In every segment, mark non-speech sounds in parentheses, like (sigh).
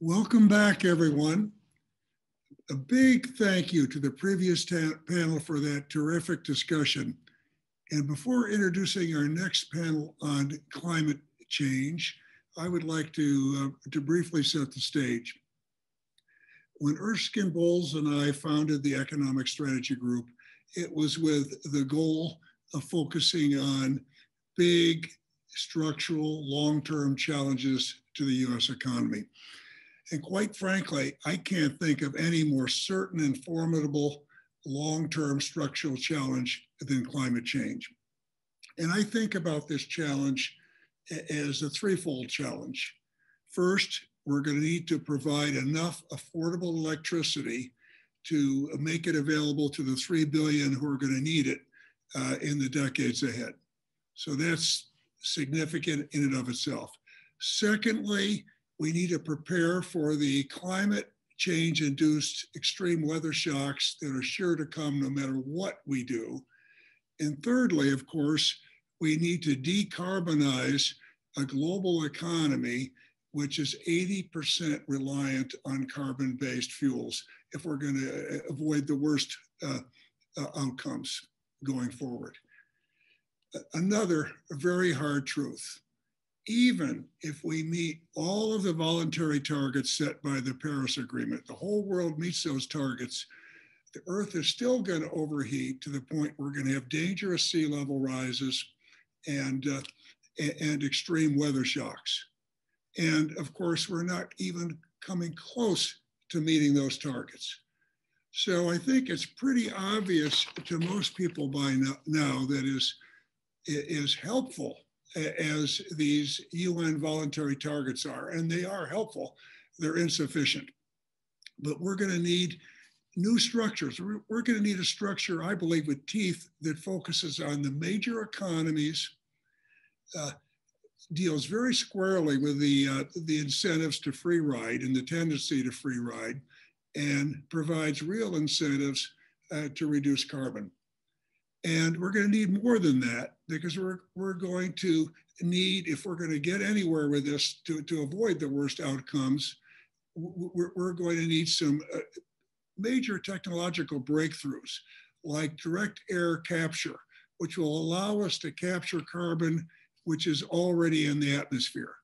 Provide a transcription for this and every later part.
Welcome back, everyone. A big thank you to the previous panel for that terrific discussion. And before introducing our next panel on climate change, I would like to, uh, to briefly set the stage. When Erskine Bowles and I founded the Economic Strategy Group, it was with the goal of focusing on big structural long-term challenges to the US economy. And quite frankly, I can't think of any more certain and formidable long-term structural challenge than climate change. And I think about this challenge as a threefold challenge. First, we're going to need to provide enough affordable electricity to make it available to the 3 billion who are going to need it uh, in the decades ahead. So that's significant in and of itself. Secondly, we need to prepare for the climate change induced extreme weather shocks that are sure to come no matter what we do. And thirdly, of course, we need to decarbonize a global economy which is 80% reliant on carbon based fuels if we're going to avoid the worst uh, uh, outcomes going forward. Another very hard truth even if we meet all of the voluntary targets set by the Paris Agreement, the whole world meets those targets, the Earth is still going to overheat to the point we're going to have dangerous sea level rises and, uh, and extreme weather shocks. And of course, we're not even coming close to meeting those targets. So I think it's pretty obvious to most people by now that is, is helpful as these UN voluntary targets are, and they are helpful, they're insufficient. But we're going to need new structures. We're, going to need a structure, I believe, with teeth that focuses on the major economies, uh, deals very squarely with the, uh, the incentives to free ride and the tendency to free ride, and provides real incentives uh, to reduce carbon. And we're going to need more than that because we're, we're going to need, if we're going to get anywhere with this to, to avoid the worst outcomes, we're, we're going to need some uh, major technological breakthroughs like direct air capture, which will allow us to capture carbon which is already in the atmosphere.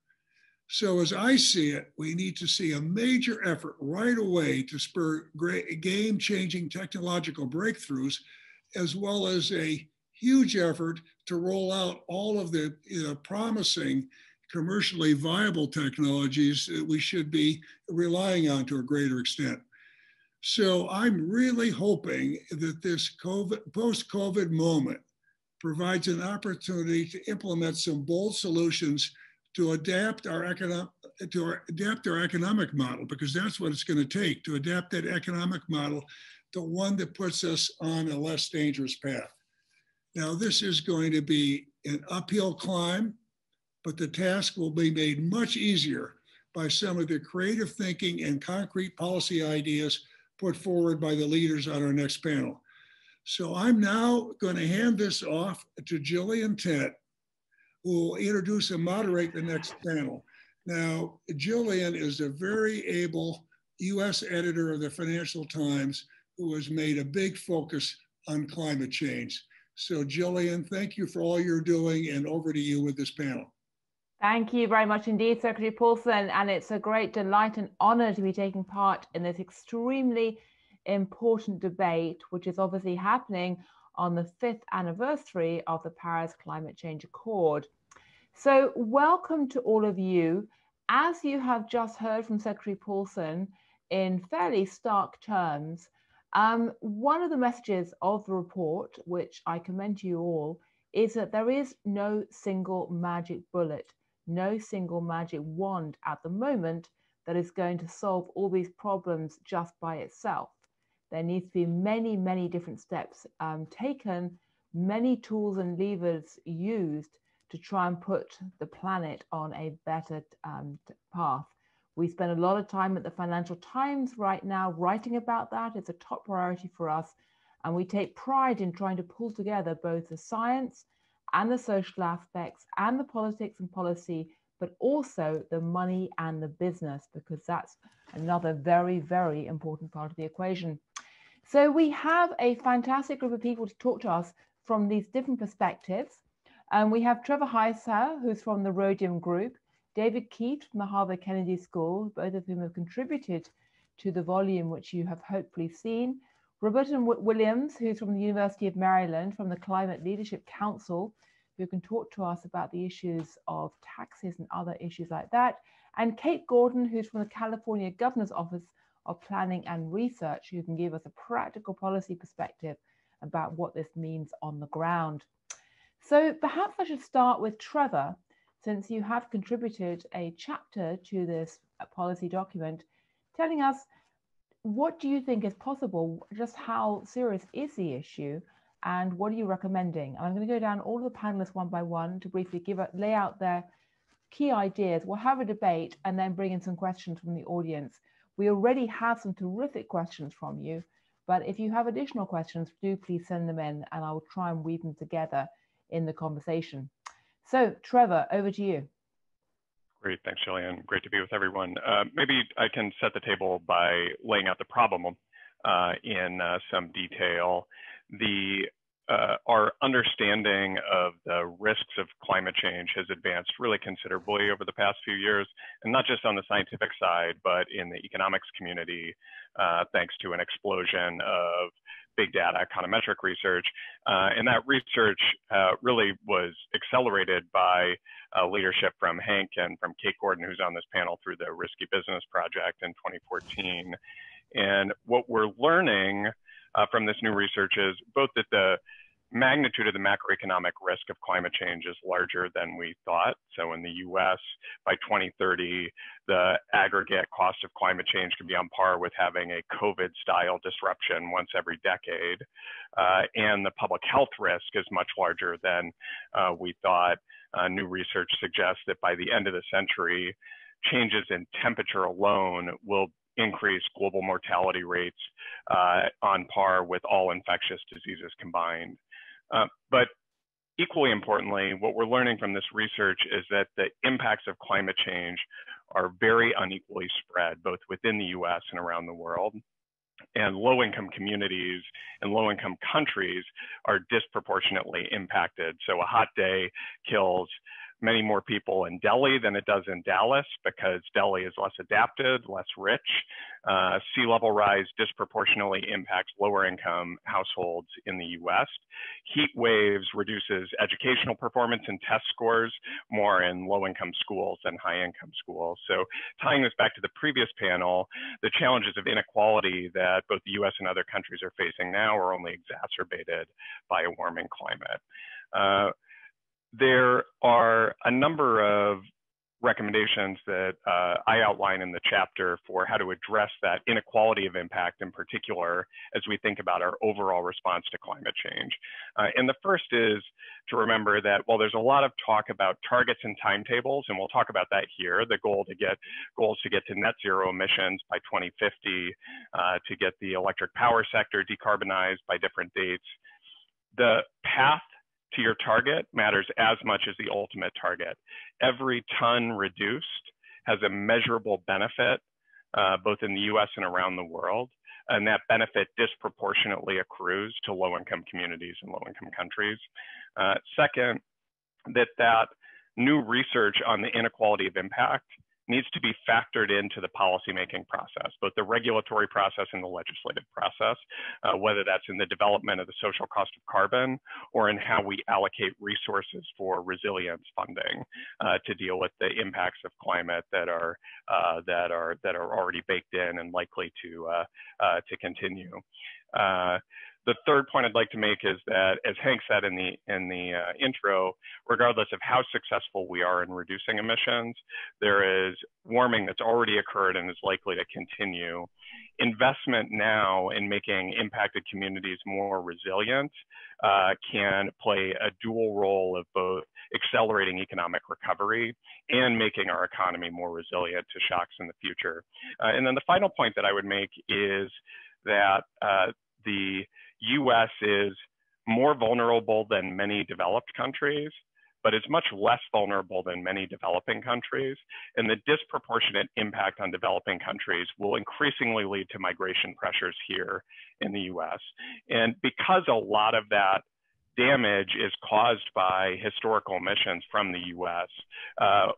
So as I see it, we need to see a major effort right away to spur great game-changing technological breakthroughs as well as a huge effort to roll out all of the you know, promising commercially viable technologies that we should be relying on to a greater extent. So I'm really hoping that this COVID, post-COVID moment provides an opportunity to implement some bold solutions to adapt our economic to our, adapt our economic model because that's what it's going to take to adapt that economic model the one that puts us on a less dangerous path. Now, this is going to be an uphill climb, but the task will be made much easier by some of the creative thinking and concrete policy ideas put forward by the leaders on our next panel. So I'm now going to hand this off to Gillian Tett, who will introduce and moderate the next panel. Now, Gillian is a very able US editor of the Financial Times who has made a big focus on climate change. So Gillian, thank you for all you're doing and over to you with this panel. Thank you very much indeed, Secretary Paulson. And it's a great delight and honor to be taking part in this extremely important debate, which is obviously happening on the fifth anniversary of the Paris Climate Change Accord. So welcome to all of you. As you have just heard from Secretary Paulson in fairly stark terms, um, one of the messages of the report, which I commend to you all, is that there is no single magic bullet, no single magic wand at the moment that is going to solve all these problems just by itself. There needs to be many, many different steps um, taken, many tools and levers used to try and put the planet on a better um, path. We spend a lot of time at the Financial Times right now writing about that. It's a top priority for us. And we take pride in trying to pull together both the science and the social aspects and the politics and policy, but also the money and the business, because that's another very, very important part of the equation. So we have a fantastic group of people to talk to us from these different perspectives. And we have Trevor Houser, who's from the Rhodium Group, David Keith from the Harvard Kennedy School, both of whom have contributed to the volume which you have hopefully seen. Roberton Williams, who's from the University of Maryland, from the Climate Leadership Council, who can talk to us about the issues of taxes and other issues like that. And Kate Gordon, who's from the California Governor's Office of Planning and Research, who can give us a practical policy perspective about what this means on the ground. So perhaps I should start with Trevor, since you have contributed a chapter to this policy document, telling us what do you think is possible, just how serious is the issue, and what are you recommending? And I'm going to go down all of the panelists one by one to briefly give a, lay out their key ideas. We'll have a debate and then bring in some questions from the audience. We already have some terrific questions from you, but if you have additional questions, do please send them in and I will try and weave them together in the conversation. So Trevor, over to you. Great, thanks, Gillian. Great to be with everyone. Uh, maybe I can set the table by laying out the problem uh, in uh, some detail. The uh, our understanding of the risks of climate change has advanced really considerably over the past few years, and not just on the scientific side, but in the economics community, uh, thanks to an explosion of big data econometric research. Uh, and that research uh, really was accelerated by uh, leadership from Hank and from Kate Gordon, who's on this panel through the Risky Business Project in 2014. And what we're learning uh, from this new research is both that the magnitude of the macroeconomic risk of climate change is larger than we thought. So in the US, by 2030, the aggregate cost of climate change could be on par with having a COVID style disruption once every decade. Uh, and the public health risk is much larger than uh, we thought. Uh, new research suggests that by the end of the century, changes in temperature alone will increase global mortality rates uh, on par with all infectious diseases combined. Uh, but equally importantly, what we're learning from this research is that the impacts of climate change are very unequally spread, both within the US and around the world. And low income communities and low income countries are disproportionately impacted. So a hot day kills many more people in Delhi than it does in Dallas because Delhi is less adapted, less rich. Uh, sea level rise disproportionately impacts lower income households in the US. Heat waves reduces educational performance and test scores more in low income schools than high income schools. So tying this back to the previous panel, the challenges of inequality that both the US and other countries are facing now are only exacerbated by a warming climate. Uh, there are a number of recommendations that uh, I outline in the chapter for how to address that inequality of impact in particular as we think about our overall response to climate change. Uh, and the first is to remember that while there's a lot of talk about targets and timetables, and we'll talk about that here, the goal to get goals to get to net zero emissions by 2050, uh, to get the electric power sector decarbonized by different dates, the path to your target matters as much as the ultimate target. Every ton reduced has a measurable benefit, uh, both in the US and around the world. And that benefit disproportionately accrues to low income communities and low income countries. Uh, second, that that new research on the inequality of impact needs to be factored into the policymaking process, both the regulatory process and the legislative process, uh, whether that's in the development of the social cost of carbon or in how we allocate resources for resilience funding uh, to deal with the impacts of climate that are uh, that are that are already baked in and likely to uh, uh, to continue. The third point I'd like to make is that, as Hank said in the in the uh, intro, regardless of how successful we are in reducing emissions, there is warming that's already occurred and is likely to continue. Investment now in making impacted communities more resilient uh, can play a dual role of both accelerating economic recovery and making our economy more resilient to shocks in the future. Uh, and then the final point that I would make is that uh, the US is more vulnerable than many developed countries but is much less vulnerable than many developing countries. And the disproportionate impact on developing countries will increasingly lead to migration pressures here in the US. And because a lot of that damage is caused by historical emissions from the US, uh,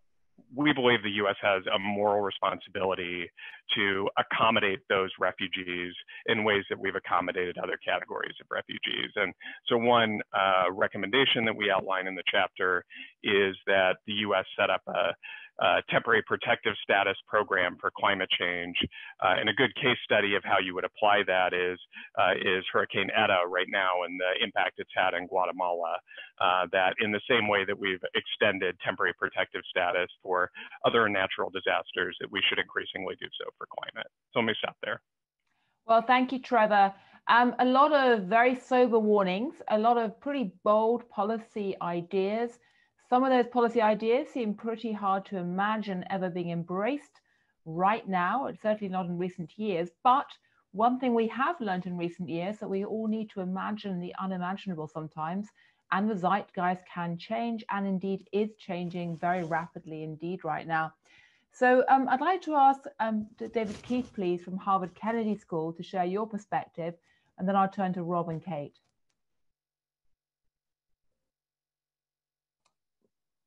we believe the US has a moral responsibility to accommodate those refugees in ways that we've accommodated other categories of refugees. And so, one uh, recommendation that we outline in the chapter is that the US set up a uh, temporary protective status program for climate change. Uh, and a good case study of how you would apply that is, uh, is Hurricane Eta right now and the impact it's had in Guatemala. Uh, that in the same way that we've extended temporary protective status for other natural disasters, that we should increasingly do so for climate. So let me stop there. Well, thank you, Trevor. Um, a lot of very sober warnings, a lot of pretty bold policy ideas. Some of those policy ideas seem pretty hard to imagine ever being embraced right now, it's certainly not in recent years. But one thing we have learned in recent years that we all need to imagine the unimaginable sometimes, and the zeitgeist can change and indeed is changing very rapidly indeed right now. So um, I'd like to ask um, David Keith, please, from Harvard Kennedy School to share your perspective, and then I'll turn to Rob and Kate.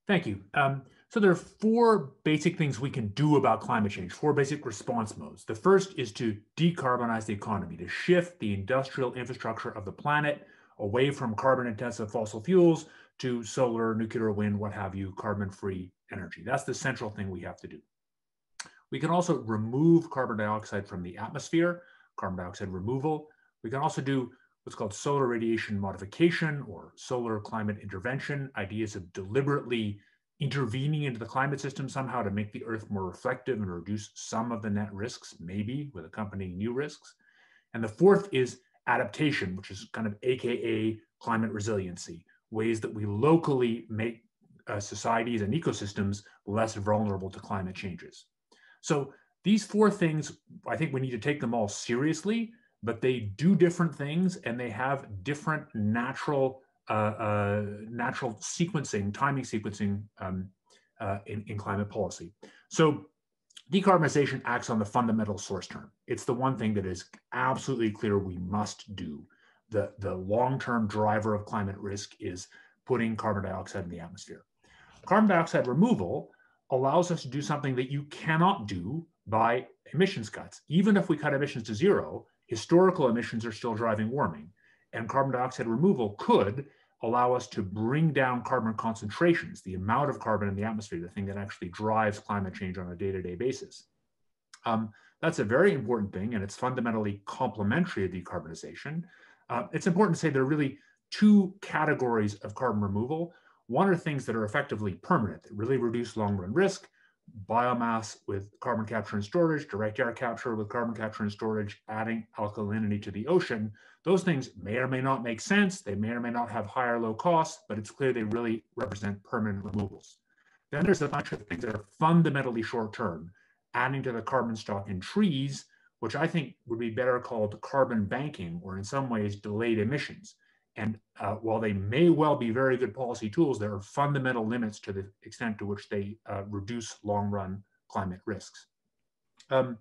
Thank you. Um, so there are four basic things we can do about climate change, four basic response modes. The first is to decarbonize the economy, to shift the industrial infrastructure of the planet away from carbon intensive fossil fuels to solar, nuclear, wind, what have you, carbon free energy. That's the central thing we have to do. We can also remove carbon dioxide from the atmosphere, carbon dioxide removal. We can also do what's called solar radiation modification or solar climate intervention, ideas of deliberately intervening into the climate system somehow to make the Earth more reflective and reduce some of the net risks, maybe with accompanying new risks. And the fourth is adaptation, which is kind of AKA climate resiliency, ways that we locally make uh, societies and ecosystems less vulnerable to climate changes. So these four things, I think we need to take them all seriously but they do different things and they have different natural uh, uh, natural sequencing, timing sequencing um, uh, in, in climate policy. So decarbonization acts on the fundamental source term. It's the one thing that is absolutely clear we must do. The, the long-term driver of climate risk is putting carbon dioxide in the atmosphere. Carbon dioxide removal allows us to do something that you cannot do by emissions cuts. Even if we cut emissions to zero, historical emissions are still driving warming. And carbon dioxide removal could allow us to bring down carbon concentrations, the amount of carbon in the atmosphere, the thing that actually drives climate change on a day-to-day basis. Um, that's a very important thing, and it's fundamentally complementary to decarbonization. Uh, it's important to say there are really two categories of carbon removal. One are things that are effectively permanent, that really reduce long-run risk, biomass with carbon capture and storage, direct air capture with carbon capture and storage, adding alkalinity to the ocean. Those things may or may not make sense. They may or may not have higher low costs, but it's clear they really represent permanent removals. Then there's a bunch of things that are fundamentally short term, adding to the carbon stock in trees, which I think would be better called carbon banking or in some ways delayed emissions. And uh, while they may well be very good policy tools, there are fundamental limits to the extent to which they uh, reduce long run climate risks. Um,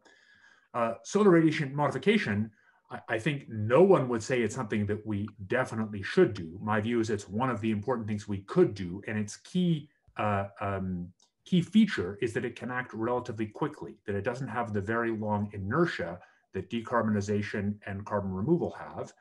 uh, solar radiation modification, I, I, think no one would say it's something that we definitely should do. My view is it's one of the important things we could do, and its key uh, um, key feature is that it can act relatively quickly, that it doesn't have the very long inertia that decarbonization and carbon removal have,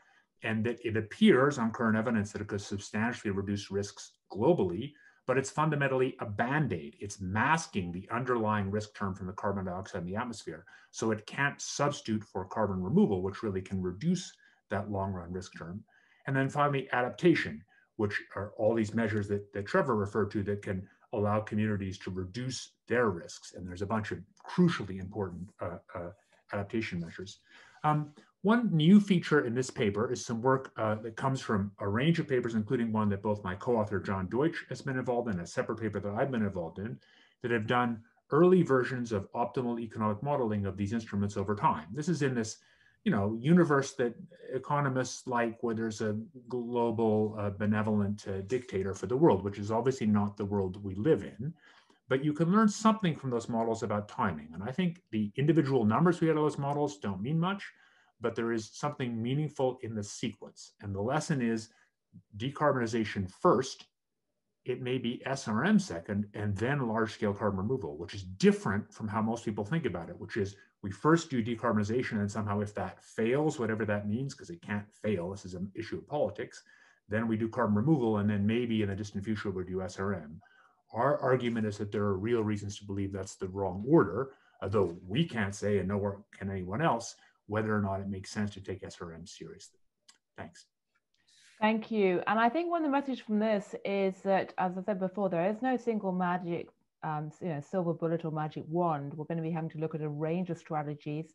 and that it appears on current evidence that it could substantially reduce risks globally, but it's fundamentally a band-aid. It's masking the underlying risk term from the carbon dioxide in the atmosphere. So it can't substitute for carbon removal, which really can reduce that long-run risk term. And then finally, adaptation, which are all these measures that, that Trevor referred to that can allow communities to reduce their risks. And there's a bunch of crucially important uh, uh, adaptation measures. Um, one new feature in this paper is some work uh, that comes from a range of papers, including one that both my co-author John Deutch has been involved in, a separate paper that I've been involved in, that have done early versions of optimal economic modeling of these instruments over time. This is in this you know, universe that economists like where there's a global uh, benevolent uh, dictator for the world, which is obviously not the world we live in. But you can learn something from those models about timing. And I think the individual numbers we out of those models don't mean much, but there is something meaningful in the sequence. And the lesson is decarbonization first, it may be SRM second, and then large scale carbon removal, which is different from how most people think about it, which is we first do decarbonization and somehow if that fails, whatever that means, because it can't fail, this is an issue of politics, then we do carbon removal and then maybe in the distant future we'll do SRM. Our argument is that there are real reasons to believe that's the wrong order, although we can't say and nor can anyone else whether or not it makes sense to take SRM seriously. Thanks. Thank you. And I think one of the messages from this is that, as I said before, there is no single magic, um, you know, silver bullet or magic wand. We're going to be having to look at a range of strategies.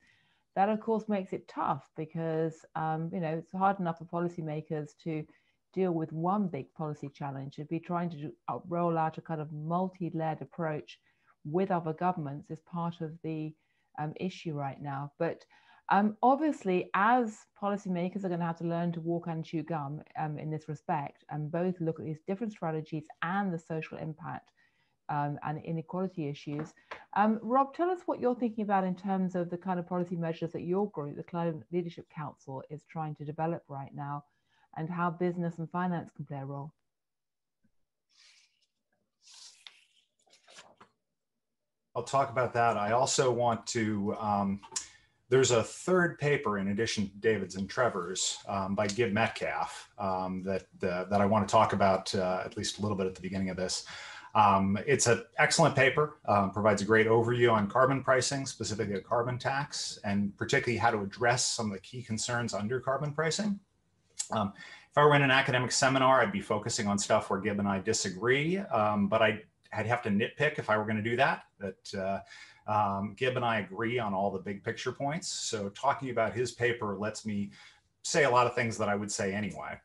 That, of course, makes it tough because, um, you know, it's hard enough for policymakers to deal with one big policy challenge. To be trying to do, uh, roll out a kind of multi-layered approach with other governments is part of the um, issue right now. But um, obviously, as policymakers are going to have to learn to walk and chew gum um, in this respect, and both look at these different strategies and the social impact um, and inequality issues. Um, Rob, tell us what you're thinking about in terms of the kind of policy measures that your group, the Climate Leadership Council, is trying to develop right now, and how business and finance can play a role. I'll talk about that. I also want to um, there's a third paper in addition to David's and Trevor's um, by Gib Metcalf um, that, uh, that I want to talk about uh, at least a little bit at the beginning of this. Um, it's an excellent paper, um, provides a great overview on carbon pricing, specifically a carbon tax, and particularly how to address some of the key concerns under carbon pricing. Um, if I were in an academic seminar, I'd be focusing on stuff where Gib and I disagree, um, but I, would have to nitpick if I were going to do that. That uh, um, Gib and I agree on all the big picture points. So talking about his paper lets me say a lot of things that I would say anyway.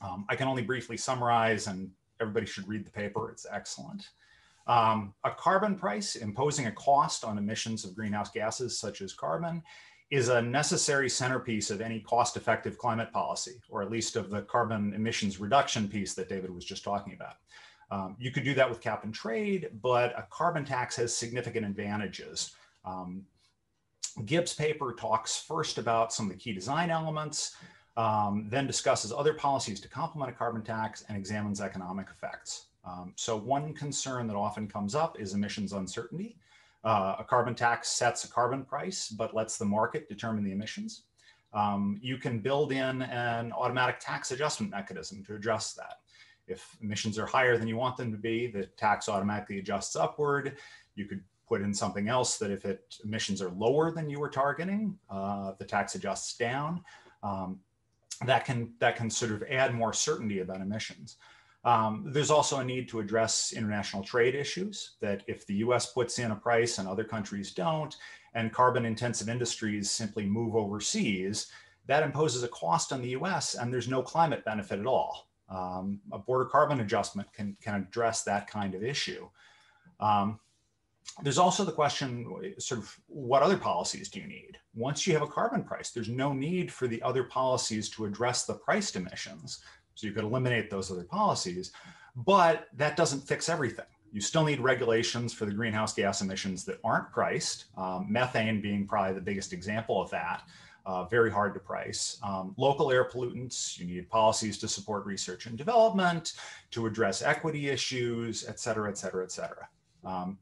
Um, I can only briefly summarize and everybody should read the paper. It's excellent. Um, a carbon price imposing a cost on emissions of greenhouse gases such as carbon is a necessary centerpiece of any cost-effective climate policy, or at least of the carbon emissions reduction piece that David was just talking about. Um, you could do that with cap and trade, but a carbon tax has significant advantages. Um, Gib's paper talks first about some of the key design elements, um, then discusses other policies to complement a carbon tax and examines economic effects. Um, so one concern that often comes up is emissions uncertainty. Uh, a carbon tax sets a carbon price, but lets the market determine the emissions. Um, you can build in an automatic tax adjustment mechanism to address that. If emissions are higher than you want them to be, the tax automatically adjusts upward. You could put in something else that if it emissions are lower than you were targeting, uh, the tax adjusts down. Um, that can that can sort of add more certainty about emissions. Um, there's also a need to address international trade issues that if the US puts in a price and other countries don't, and carbon intensive industries simply move overseas, that imposes a cost on the US and there's no climate benefit at all. Um, a border carbon adjustment can, can address that kind of issue. Um, there's also the question sort of what other policies do you need? Once you have a carbon price, there's no need for the other policies to address the priced emissions. So you could eliminate those other policies, but that doesn't fix everything. You still need regulations for the greenhouse gas emissions that aren't priced, um, methane being probably the biggest example of that uh, very hard to price. Um, local air pollutants, you need policies to support research and development, to address equity issues, et cetera, et cetera, et cetera. Um,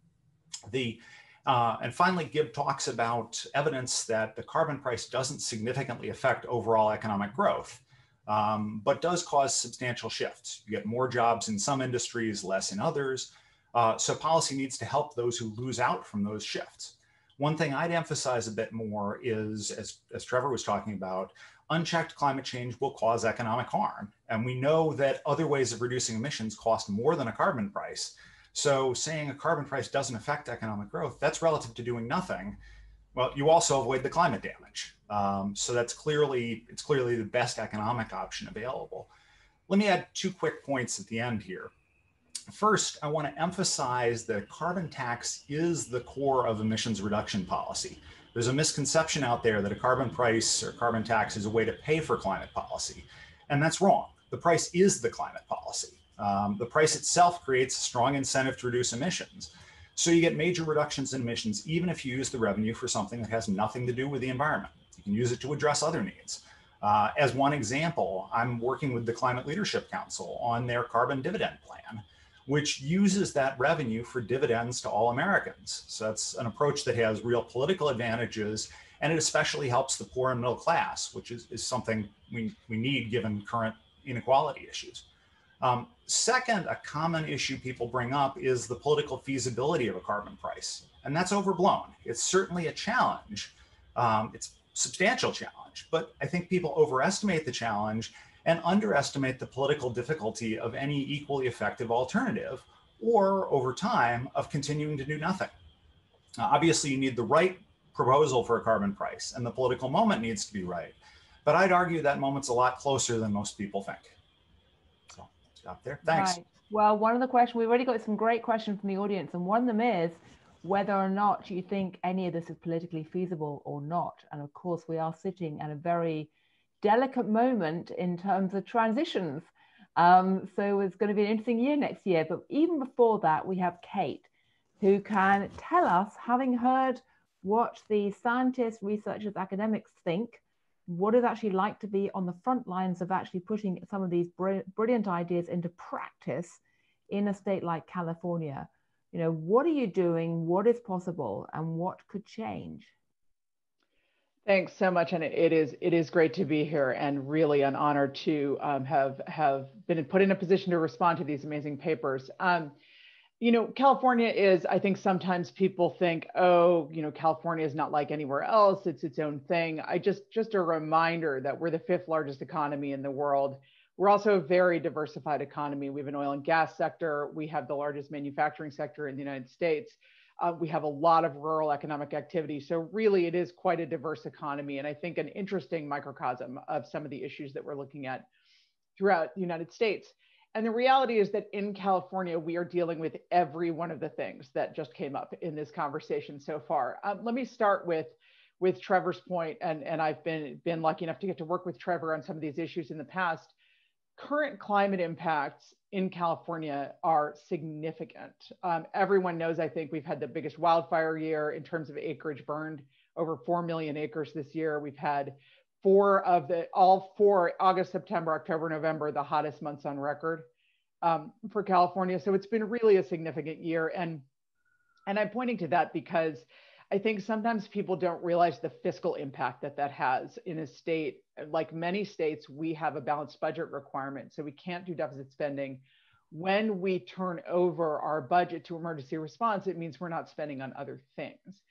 the, uh, and finally, Gib talks about evidence that the carbon price doesn't significantly affect overall economic growth, um, but does cause substantial shifts. You get more jobs in some industries, less in others. Uh, so policy needs to help those who lose out from those shifts. One thing I'd emphasize a bit more is, as, as Trevor was talking about, unchecked climate change will cause economic harm. And we know that other ways of reducing emissions cost more than a carbon price. So saying a carbon price doesn't affect economic growth, that's relative to doing nothing. Well, you also avoid the climate damage. Um, so that's clearly, it's clearly the best economic option available. Let me add two quick points at the end here. First, I want to emphasize that carbon tax is the core of emissions reduction policy. There's a misconception out there that a carbon price or carbon tax is a way to pay for climate policy. And that's wrong. The price is the climate policy. Um, the price itself creates a strong incentive to reduce emissions. So you get major reductions in emissions, even if you use the revenue for something that has nothing to do with the environment. You can use it to address other needs. Uh, as one example, I'm working with the Climate Leadership Council on their carbon dividend plan, which uses that revenue for dividends to all Americans. So that's an approach that has real political advantages, and it especially helps the poor and middle class, which is, is something we, we need given current inequality issues. Um, second, a common issue people bring up is the political feasibility of a carbon price, and that's overblown. It's certainly a challenge. Um, it's substantial challenge, but I think people overestimate the challenge and underestimate the political difficulty of any equally effective alternative, or over time of continuing to do nothing. Now, obviously, you need the right proposal for a carbon price, and the political moment needs to be right. But I'd argue that moment's a lot closer than most people think So stop there. Thanks. Right. Well, one of the questions, we've already got some great questions from the audience, and one of them is whether or not you think any of this is politically feasible or not. And of course, we are sitting at a very delicate moment in terms of transitions. Um, so it's going to be an interesting year next year. But even before that, we have Kate, who can tell us, having heard what the scientists, researchers, academics think what it's actually like to be on the front lines of actually putting some of these br- brilliant ideas into practice in a state like California. You know, what are you doing? What is possible, and what could change? Thanks so much, and it, is it is great to be here, and really an honor to um, have have been put in a position to respond to these amazing papers. Um, you know, California is, I think sometimes people think, oh, you know, California is not like anywhere else. It's its own thing. I just, just a reminder that we're the fifth largest economy in the world. We're also a very diversified economy. We have an oil and gas sector. We have the largest manufacturing sector in the United States. Uh, we have a lot of rural economic activity. So really it is quite a diverse economy. And I think an interesting microcosm of some of the issues that we're looking at throughout the United States. And the reality is that in California, we are dealing with every one of the things that just came up in this conversation so far. Um, let me start with with Trevor's point, and, and I've been, been lucky enough to get to work with Trevor on some of these issues in the past. Current climate impacts in California are significant. Um, everyone knows, I think, we've had the biggest wildfire year in terms of acreage burned, over 4 million acres this year. We've had four of the all four August, September, October, November, the hottest months on record um, for California. So it's been really a significant year, and and I'm pointing to that because I think sometimes people don't realize the fiscal impact that that has in a state like many states. We have a balanced budget requirement, so we can't do deficit spending. When we turn over our budget to emergency response, it means we're not spending on other things.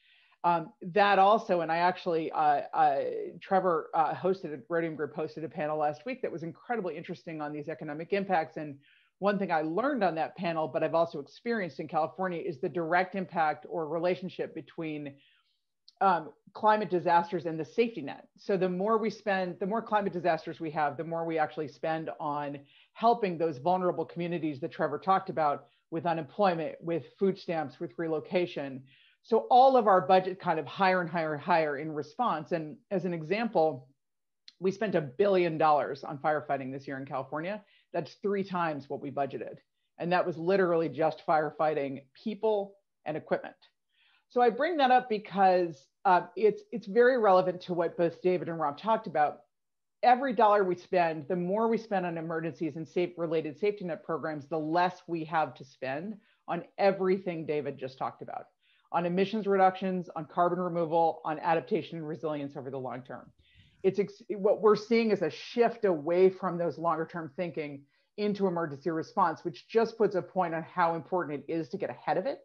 Um, that also, and I actually, uh, uh, Trevor uh, hosted a Rhodium Group hosted a panel last week that was incredibly interesting on these economic impacts. And one thing I learned on that panel, but I've also experienced in California, is the direct impact or relationship between um, climate disasters and the safety net. So the more we spend, the more climate disasters we have, the more we actually spend on helping those vulnerable communities that Trevor talked about with unemployment, with food stamps, with relocation. So all of our budget kind of higher and higher and higher in response. And as an example, we spent a billion dollars on firefighting this year in California. That's three times what we budgeted. And that was literally just firefighting people and equipment. So I bring that up because uh, it's, it's very relevant to what both David and Rob talked about. Every dollar we spend, the more we spend on emergencies and safe related safety net programs, the less we have to spend on everything David just talked about on emissions reductions, on carbon removal, on adaptation and resilience over the long term. It's what we're seeing is a shift away from those longer term thinking into emergency response, which just puts a point on how important it is to get ahead of it.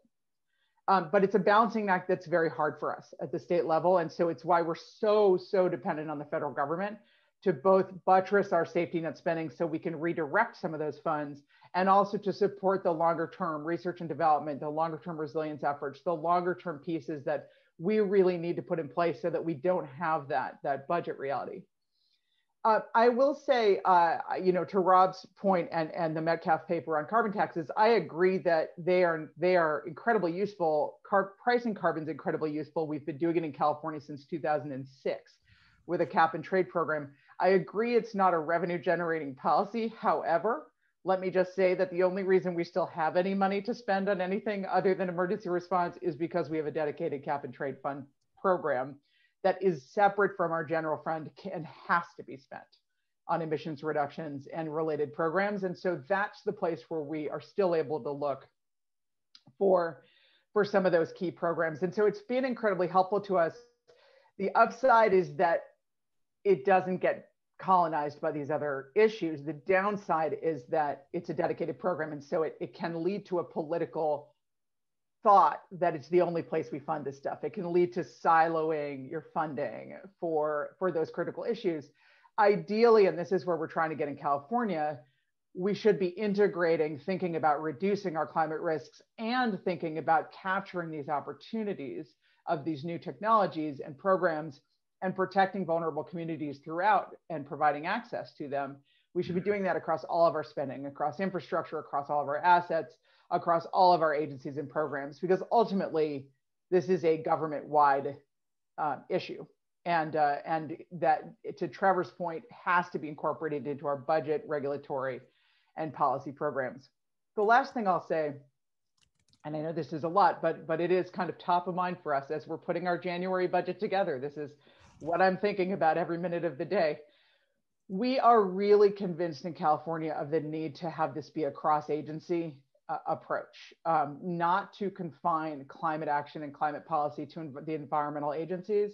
Um, but it's a balancing act that's very hard for us at the state level. And so it's why we're so, so dependent on the federal government to both buttress our safety net spending so we can redirect some of those funds and also to support the longer term research and development, the longer term resilience efforts, the longer term pieces that we really need to put in place so that we don't have that, that budget reality. Uh, I will say, uh, you know, to Rob's point and, and the Metcalf paper on carbon taxes, I agree that they are they are incredibly useful. Car- pricing carbon is incredibly useful. We've been doing it in California since 2006 with a cap and trade program. I agree it's not a revenue generating policy. However, let me just say that the only reason we still have any money to spend on anything other than emergency response is because we have a dedicated cap and trade fund program that is separate from our general fund and has to be spent on emissions reductions and related programs. And so that's the place where we are still able to look for, for some of those key programs. And so it's been incredibly helpful to us. The upside is that it doesn't get colonized by these other issues. The downside is that it's a dedicated program. And so it, it can lead to a political thought that it's the only place we fund this stuff. It can lead to siloing your funding for, for those critical issues. Ideally, and this is where we're trying to get in California, we should be integrating thinking about reducing our climate risks and thinking about capturing these opportunities of these new technologies and programs and protecting vulnerable communities throughout and providing access to them. We should be doing that across all of our spending, across infrastructure, across all of our assets, across all of our agencies and programs, because ultimately this is a government-wide uh, issue. And, uh, and that, to Trevor's point, has to be incorporated into our budget, regulatory, and policy programs. The last thing I'll say, and I know this is a lot, but, but it is kind of top of mind for us as we're putting our January budget together. This is what I'm thinking about every minute of the day. We are really convinced in California of the need to have this be a cross agency uh, approach, um, not to confine climate action and climate policy to the environmental agencies,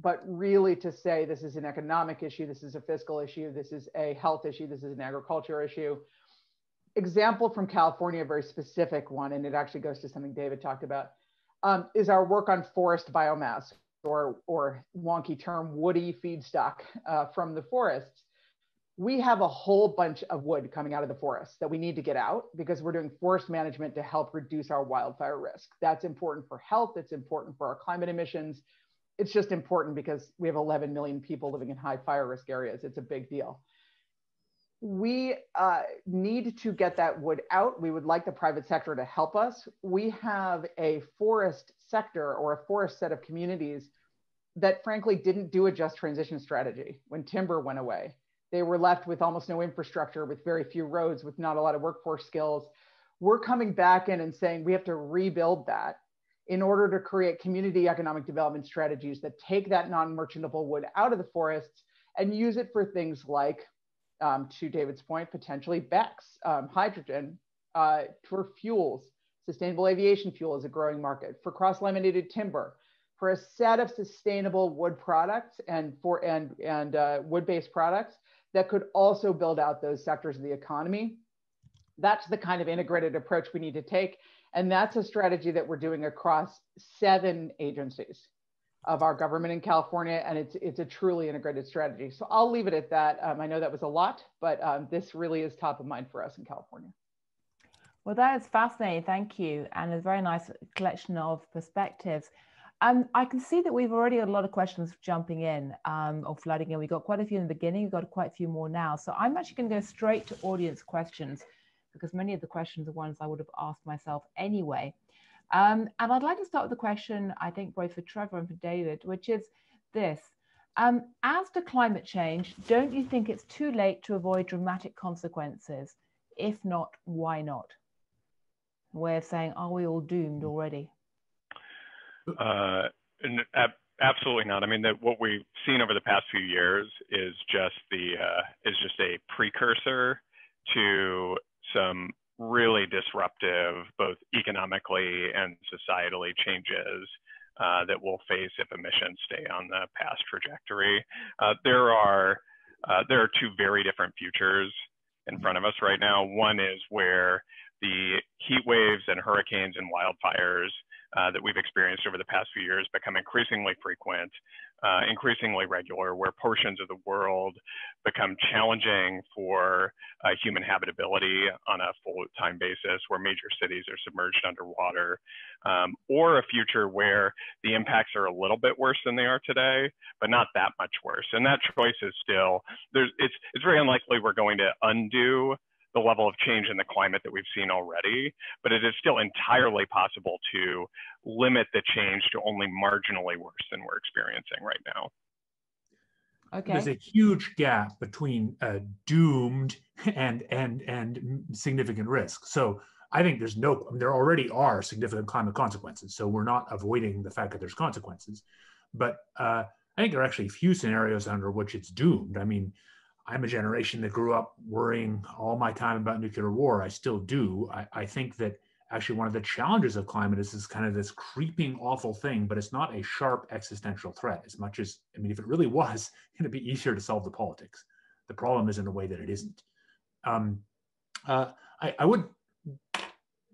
but really to say this is an economic issue, this is a fiscal issue, this is a health issue, this is an agriculture issue. Example from California, a very specific one, and it actually goes to something David talked about, um, is our work on forest biomass or, or wonky term woody feedstock uh, from the forests, we have a whole bunch of wood coming out of the forest that we need to get out because we're doing forest management to help reduce our wildfire risk. That's important for health. It's important for our climate emissions. It's just important because we have 11 million people living in high fire risk areas. It's a big deal. We uh, need to get that wood out. We would like the private sector to help us. We have a forest sector or a forest set of communities that frankly didn't do a just transition strategy when timber went away. They were left with almost no infrastructure, with very few roads, with not a lot of workforce skills. We're coming back in and saying we have to rebuild that in order to create community economic development strategies that take that non-merchantable wood out of the forests and use it for things like, um, to David's point, potentially BECCS, um, hydrogen, uh, for fuels. Sustainable aviation fuel is a growing market. For cross-laminated timber, for a set of sustainable wood products and for and and uh, wood-based products that could also build out those sectors of the economy. That's the kind of integrated approach we need to take, and that's a strategy that we're doing across seven agencies of our government in California, and it's it's a truly integrated strategy. So I'll leave it at that. Um, I know that was a lot, but um, this really is top of mind for us in California. Well, that is fascinating. Thank you, and a very nice collection of perspectives. Um, I can see that we've already got a lot of questions jumping in um, or flooding in. We got quite a few in the beginning. We've got quite a few more now. So I'm actually going to go straight to audience questions because many of the questions are ones I would have asked myself anyway. Um, and I'd like to start with the question, I think, both for Trevor and for David, which is this. Um, as to climate change, don't you think it's too late to avoid dramatic consequences? If not, why not? A way of saying, are we all doomed already? Uh, absolutely not. I mean, that what we've seen over the past few years is just the uh, is just a precursor to some really disruptive, both economically and societally changes uh, that we'll face if emissions stay on the past trajectory. Uh, there are uh, there are two very different futures in front of us right now. One is where the heat waves and hurricanes and wildfires uh, that we've experienced over the past few years become increasingly frequent, uh, increasingly regular, where portions of the world become challenging for uh, human habitability on a full-time basis, where major cities are submerged underwater, um, or a future where the impacts are a little bit worse than they are today, but not that much worse. And that choice is still there's it's it's very unlikely we're going to undo the level of change in the climate that we've seen already, but it is still entirely possible to limit the change to only marginally worse than we're experiencing right now. Okay. There's a huge gap between uh, doomed and and and significant risk. So I think there's no there already are significant climate consequences. So we're not avoiding the fact that there's consequences, but uh, I think there are actually few scenarios under which it's doomed. I mean, I'm a generation that grew up worrying all my time about nuclear war. I still do. I, I, think that actually one of the challenges of climate is this kind of this creeping awful thing, but it's not a sharp existential threat as much as, I mean, if it really (laughs) was, it'd be easier to solve the politics. The problem is in a way that it isn't. Um, uh, I, I would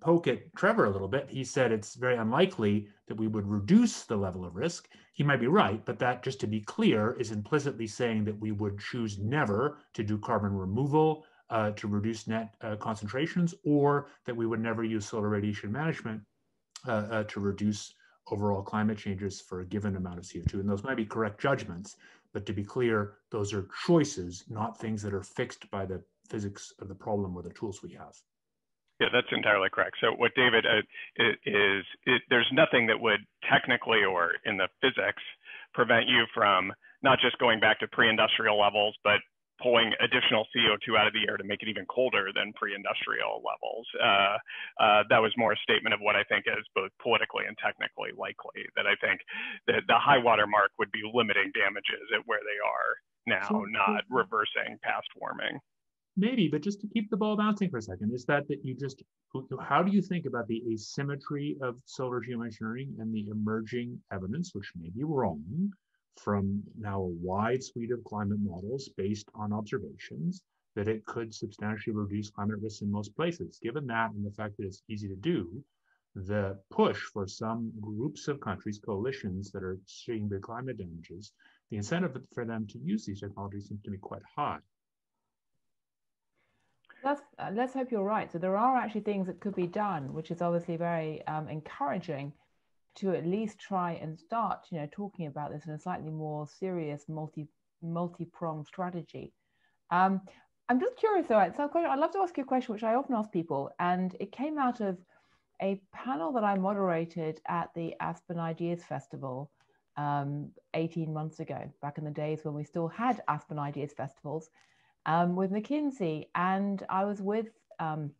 poke at Trevor a little bit. He said it's very unlikely that we would reduce the level of risk. He might be right, but that, just to be clear, is implicitly saying that we would choose never to do carbon removal uh, to reduce net uh, concentrations, or that we would never use solar radiation management uh, uh to reduce overall climate changes for a given amount of CO2. And those might be correct judgments, but to be clear, those are choices, not things that are fixed by the physics of the problem or the tools we have. Yeah, that's entirely correct. So what David uh, is, it, there's nothing that would technically or in the physics prevent you from not just going back to pre-industrial levels, but pulling additional CO2 out of the air to make it even colder than pre-industrial levels. Uh, uh, that was more a statement of what I think is both politically and technically likely. That I think that the high water mark would be limiting damages at where they are now, not reversing past warming. Maybe, but just to keep the ball bouncing for a second, is that that you just how do you think about the asymmetry of solar geoengineering and the emerging evidence, which may be wrong, from now a wide suite of climate models based on observations that it could substantially reduce climate risks in most places. Given that and the fact that it's easy to do, the push for some groups of countries, coalitions that are seeing big climate damages, the incentive for them to use these technologies seems to be quite high. Let's, uh, let's hope you're right. So there are actually things that could be done, which is obviously very um, encouraging to at least try and start, you know, talking about this in a slightly more serious multi multi-pronged strategy. Um, I'm just curious though, so I'd love to ask you a question which I often ask people, and it came out of a panel that I moderated at the Aspen Ideas Festival um, 18 months ago, back in the days when we still had Aspen Ideas Festivals um, with McKinsey. And I was with um,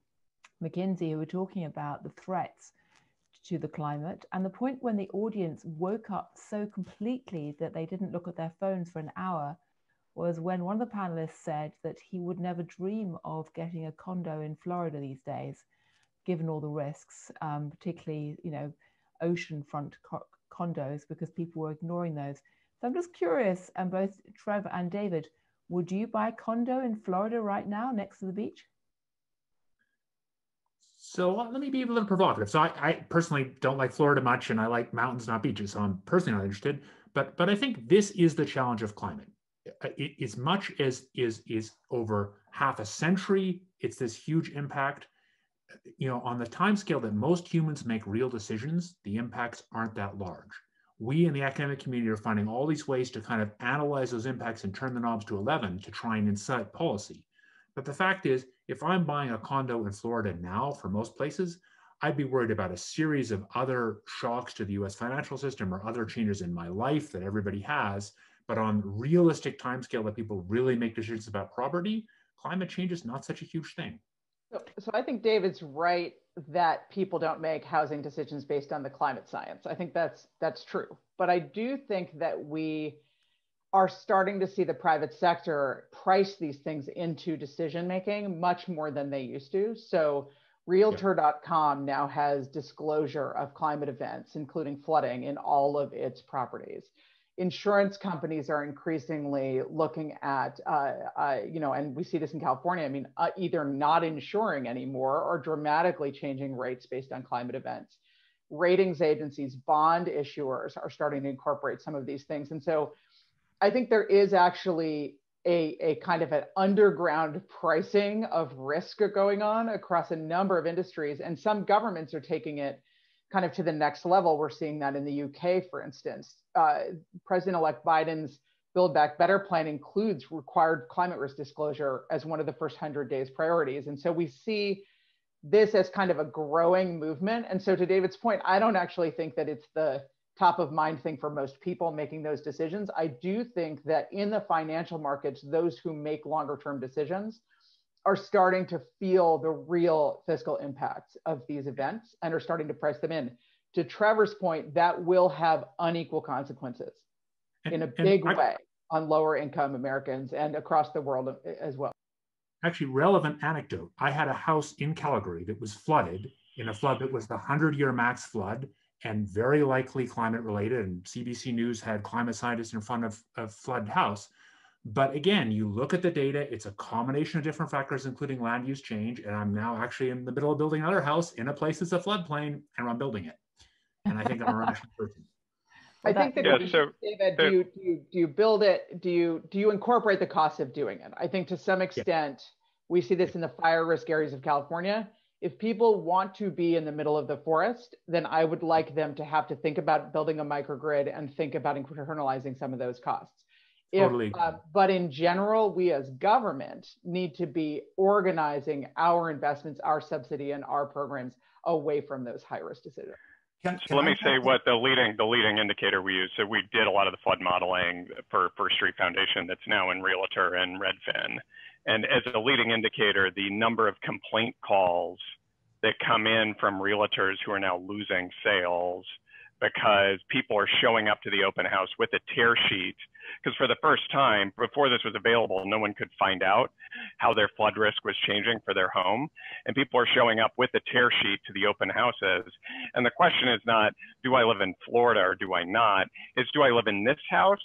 McKinsey, who were talking about the threats to the climate. And the point when the audience woke up so completely that they didn't look at their phones for an hour was when one of the panelists said that he would never dream of getting a condo in Florida these days, given all the risks, um, particularly, you know, oceanfront co- condos, because people were ignoring those. So I'm just curious, and both Trevor and David, would you buy a condo in Florida right now next to the beach? So uh, let me be a little provocative. So I, I, personally don't like Florida much, and I like mountains, not beaches. So I'm personally not interested. But but I think this is the challenge of climate. Uh, it, as much as is is over half a century, it's this huge impact. You know, on the time scale that most humans make real decisions, the impacts aren't that large we in the academic community are finding all these ways to kind of analyze those impacts and turn the knobs to 11 to try and incite policy. But the fact is, if I'm buying a condo in Florida now for most places, I'd be worried about a series of other shocks to the US financial system or other changes in my life that everybody has. But on realistic timescale that people really make decisions about property, climate change is not such a huge thing. So, so I think David's right that people don't make housing decisions based on the climate science. I think that's that's true. But I do think that we are starting to see the private sector price these things into decision making much more than they used to. So realtor.com now has disclosure of climate events including flooding in all of its properties insurance companies are increasingly looking at, uh, uh, you know, and we see this in California. I mean, uh, either not insuring anymore or dramatically changing rates based on climate events. ratings agencies, bond issuers are starting to incorporate some of these things. And so I think there is actually a, a kind of an underground pricing of risk going on across a number of industries. And some governments are taking it kind of to the next level. We're seeing that in the UK, for instance. Uh, President elect Biden's Build Back Better plan includes required climate risk disclosure as one of the first 100 days priorities. And so we see this as kind of a growing movement. And so, to David's point, I don't actually think that it's the top of mind thing for most people making those decisions. I do think that in the financial markets, those who make longer term decisions are starting to feel the real fiscal impacts of these events and are starting to price them in. To Trevor's point, that will have unequal consequences in a big I, way on lower income Americans and across the world as well. Actually, relevant anecdote. I had a house in Calgary that was flooded in a flood that was the 100 year max flood and very likely climate related. And CBC News had climate scientists in front of a flood house. But again, you look at the data, it's a combination of different factors, including land use change. And I'm now actually in the middle of building another house in a place that's a floodplain, and I'm building it. And I think I'm a rational person. (laughs) I think that yeah, so, David, do you, do you do you build it? Do you do you incorporate the cost of doing it? I think to some extent yeah. we see this in the fire risk areas of California if people want to be in the middle of the forest, then I would like them to have to think about building a microgrid and think about internalizing some of those costs. If, totally. Uh, but in general, we as government need to be organizing our investments, our subsidy, and our programs away from those high risk decisions. Can, can so let I me say what the leading the leading indicator we use. So we did a lot of the flood modeling for First Street Foundation that's now in Realtor and Redfin. And as a leading indicator, the number of complaint calls that come in from realtors who are now losing sales because people are showing up to the open house with a tear sheet. Because for the first time, before this was available, no one could find out how their flood risk was changing for their home. And people are showing up with a tear sheet to the open houses. And the question is not, do I live in Florida or do I not? It's, do I live in this house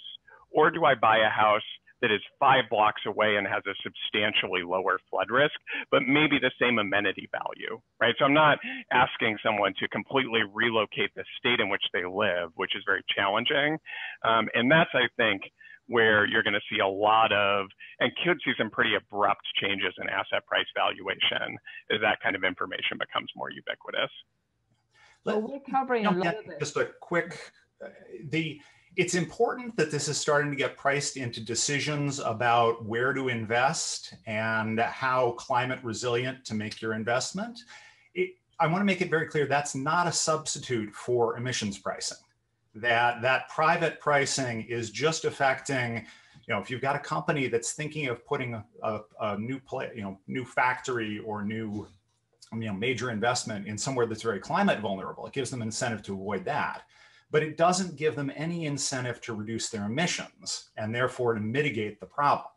or do I buy a house that is five blocks away and has a substantially lower flood risk, but maybe the same amenity value, right? So I'm not asking someone to completely relocate the state in which they live, which is very challenging. Um, and that's, I think, where you're going to see a lot of, and could see some pretty abrupt changes in asset price valuation as that kind of information becomes more ubiquitous. Well, we're covering a lot of it. Just a quick, uh, the it's important that this is starting to get priced into decisions about where to invest and how climate resilient to make your investment. It, I want to make it very clear that's not a substitute for emissions pricing. That that private pricing is just affecting, you know, if you've got a company that's thinking of putting a, a, new play, you know, new factory or new you know major investment in somewhere that's very climate vulnerable, it gives them incentive to avoid that but it doesn't give them any incentive to reduce their emissions and therefore to mitigate the problem.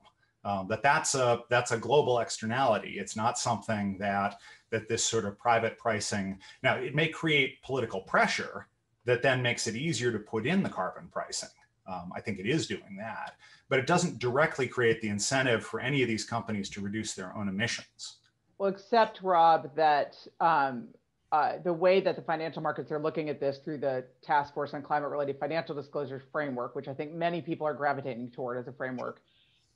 Um, that that's a that's a global externality. It's not something that that this sort of private pricing. Now it may create political pressure that then makes it easier to put in the carbon pricing. Um, I think it is doing that, but it doesn't directly create the incentive for any of these companies to reduce their own emissions. Well, except Rob, that um, uh, the way that the financial markets are looking at this through the task force on climate related financial disclosures framework, which I think many people are gravitating toward as a framework,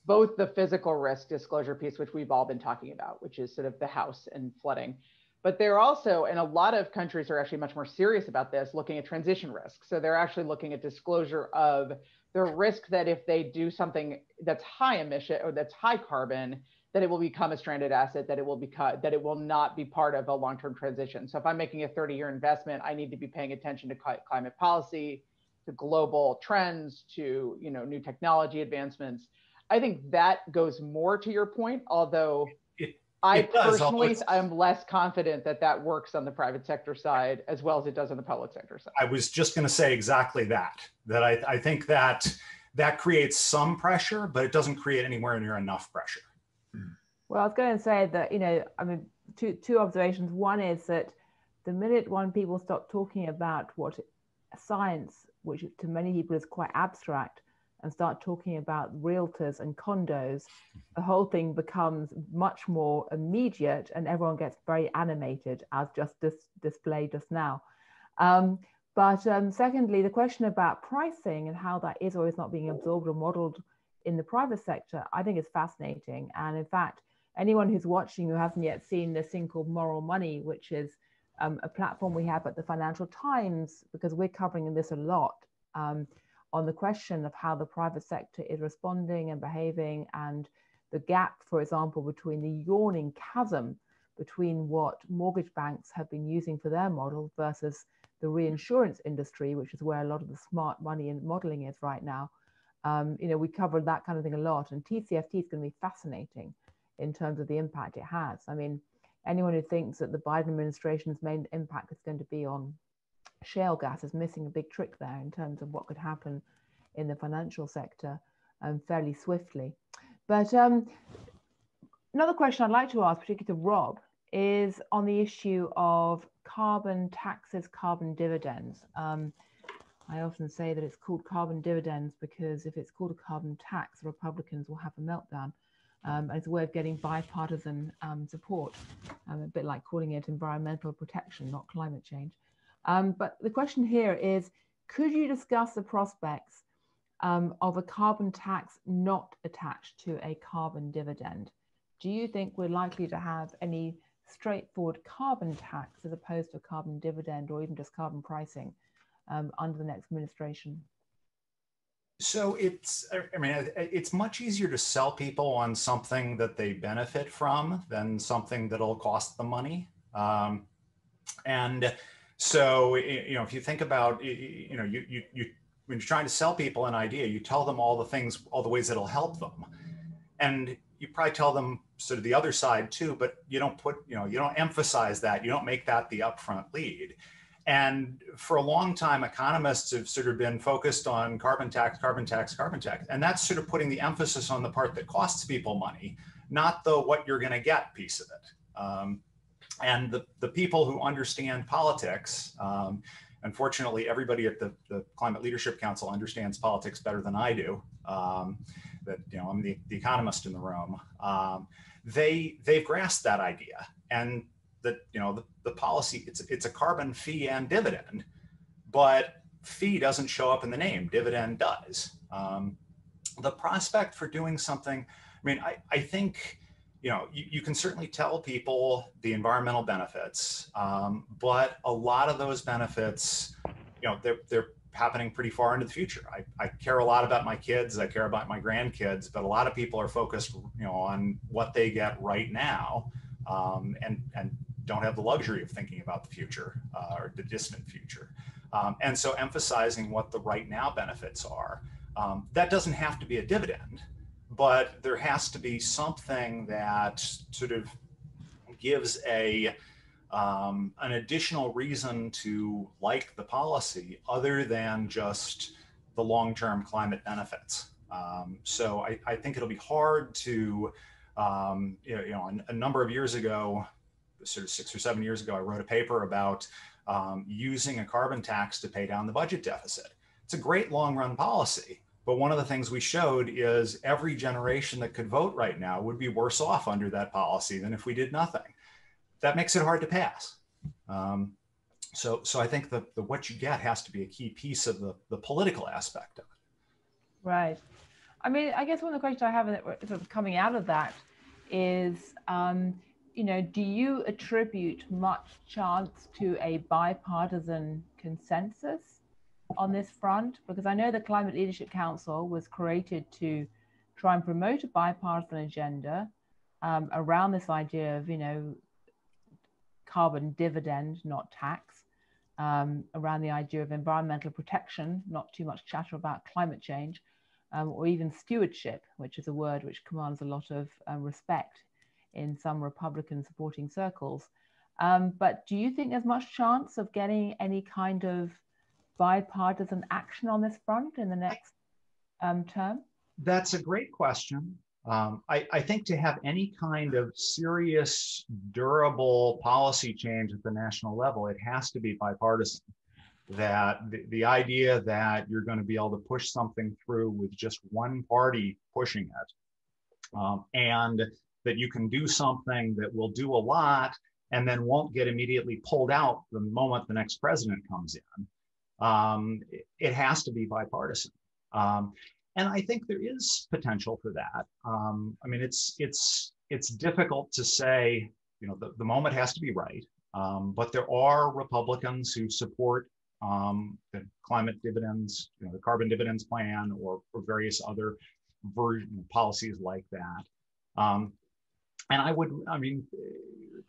both the physical risk disclosure piece, which we've all been talking about, which is sort of the house and flooding. But they're also, and a lot of countries are actually much more serious about this, looking at transition risk. So they're actually looking at disclosure of the risk that if they do something that's high emission or that's high carbon, that it will become a stranded asset, that it will become that it will not be part of a long-term transition. So if I'm making a 30-year investment, I need to be paying attention to climate policy, to global trends, to you know new technology advancements. I think that goes more to your point, although it, I it personally am less confident that that works on the private sector side as well as it does on the public sector side. I was just going to say exactly that. That I, I think that that creates some pressure, but it doesn't create anywhere near enough pressure. Well, I was going to say that, you know, I mean, two, two observations. One is that the minute one people stop talking about what science, which to many people is quite abstract, and start talking about realtors and condos, the whole thing becomes much more immediate and everyone gets very animated, as just dis- displayed just now. Um, but um, secondly, the question about pricing and how that is or is not being absorbed or modeled in the private sector, I think is fascinating. And in fact, anyone who's watching who hasn't yet seen this thing called Moral Money, which is um, a platform we have at the Financial Times, because we're covering this a lot um, on the question of how the private sector is responding and behaving and the gap, for example, between the yawning chasm between what mortgage banks have been using for their model versus the reinsurance industry, which is where a lot of the smart money and modeling is right now. Um, you know, we covered that kind of thing a lot, and TCFD is going to be fascinating in terms of the impact it has. I mean, anyone who thinks that the Biden administration's main impact is going to be on shale gas is missing a big trick there in terms of what could happen in the financial sector um, fairly swiftly. But um, another question I'd like to ask, particularly to Rob, is on the issue of carbon taxes, carbon dividends. Um, I often say that it's called carbon dividends because if it's called a carbon tax, Republicans will have a meltdown. Um, as a way of getting bipartisan um, support, um, a bit like calling it environmental protection, not climate change. Um, but the question here is, could you discuss the prospects um, of a carbon tax not attached to a carbon dividend? Do you think we're likely to have any straightforward carbon tax as opposed to a carbon dividend or even just carbon pricing um, under the next administration? So it's, I mean, it's much easier to sell people on something that they benefit from than something that'll cost them money. Um, and so, you know, if you think about, you know, you, you, you, when you're trying to sell people an idea, you tell them all the things, all the ways that'll help them. And you probably tell them sort of the other side too, but you don't put, you know, you don't emphasize that. You don't make that the upfront lead. And for a long time, economists have sort of been focused on carbon tax, carbon tax, carbon tax. And that's sort of putting the emphasis on the part that costs people money, not the what you're going to get piece of it. Um, and the, the people who understand politics, um, unfortunately, everybody at the, the Climate Leadership Council understands politics better than I do. Um, that you know, I'm the, the economist in the room. Um, they they've grasped that idea, and that you know the, the policy it's it's a carbon fee and dividend, but fee doesn't show up in the name. Dividend does. Um, the prospect for doing something. I mean, I I think you know, you, you, can certainly tell people the environmental benefits, um, but a lot of those benefits, you know, they're, they're happening pretty far into the future. I, I care a lot about my kids, I care about my grandkids, but a lot of people are focused, you know, on what they get right now um, and, and don't have the luxury of thinking about the future uh, or the distant future. Um, and so emphasizing what the right now benefits are. Um, that doesn't have to be a dividend but there has to be something that sort of gives a um, an additional reason to like the policy other than just the long-term climate benefits. Um, so I, I, think it'll be hard to, um, you know, a, a, number of years ago, sort of six or seven years ago, I wrote a paper about um, using a carbon tax to pay down the budget deficit. It's a great long-run policy, but one of the things we showed is every generation that could vote right now would be worse off under that policy than if we did nothing. That makes it hard to pass. Um, so, so I think the, the what you get has to be a key piece of the, the political aspect of it. Right. I mean, I guess one of the questions I have coming out of that is, um, you know, do you attribute much chance to a bipartisan consensus on this front? Because I know the Climate Leadership Council was created to try and promote a bipartisan agenda um, around this idea of, you know, carbon dividend, not tax, um, around the idea of environmental protection, not too much chatter about climate change, um, or even stewardship, which is a word which commands a lot of um, respect in some Republican supporting circles. Um, but do you think there's much chance of getting any kind of bipartisan action on this front in the next um, term? That's a great question. Um, I, I, think to have any kind of serious, durable policy change at the national level, it has to be bipartisan. That the, the idea that you're going to be able to push something through with just one party pushing it, um, and that you can do something that will do a lot and then won't get immediately pulled out the moment the next president comes in. Um, it, has to be bipartisan. Um, and I think there is potential for that. Um, I mean, it's it's it's difficult to say. You know, the, the moment has to be right. Um, but there are Republicans who support um, the climate dividends, you know, the carbon dividends plan, or, or various other version policies like that. Um, and I would, I mean,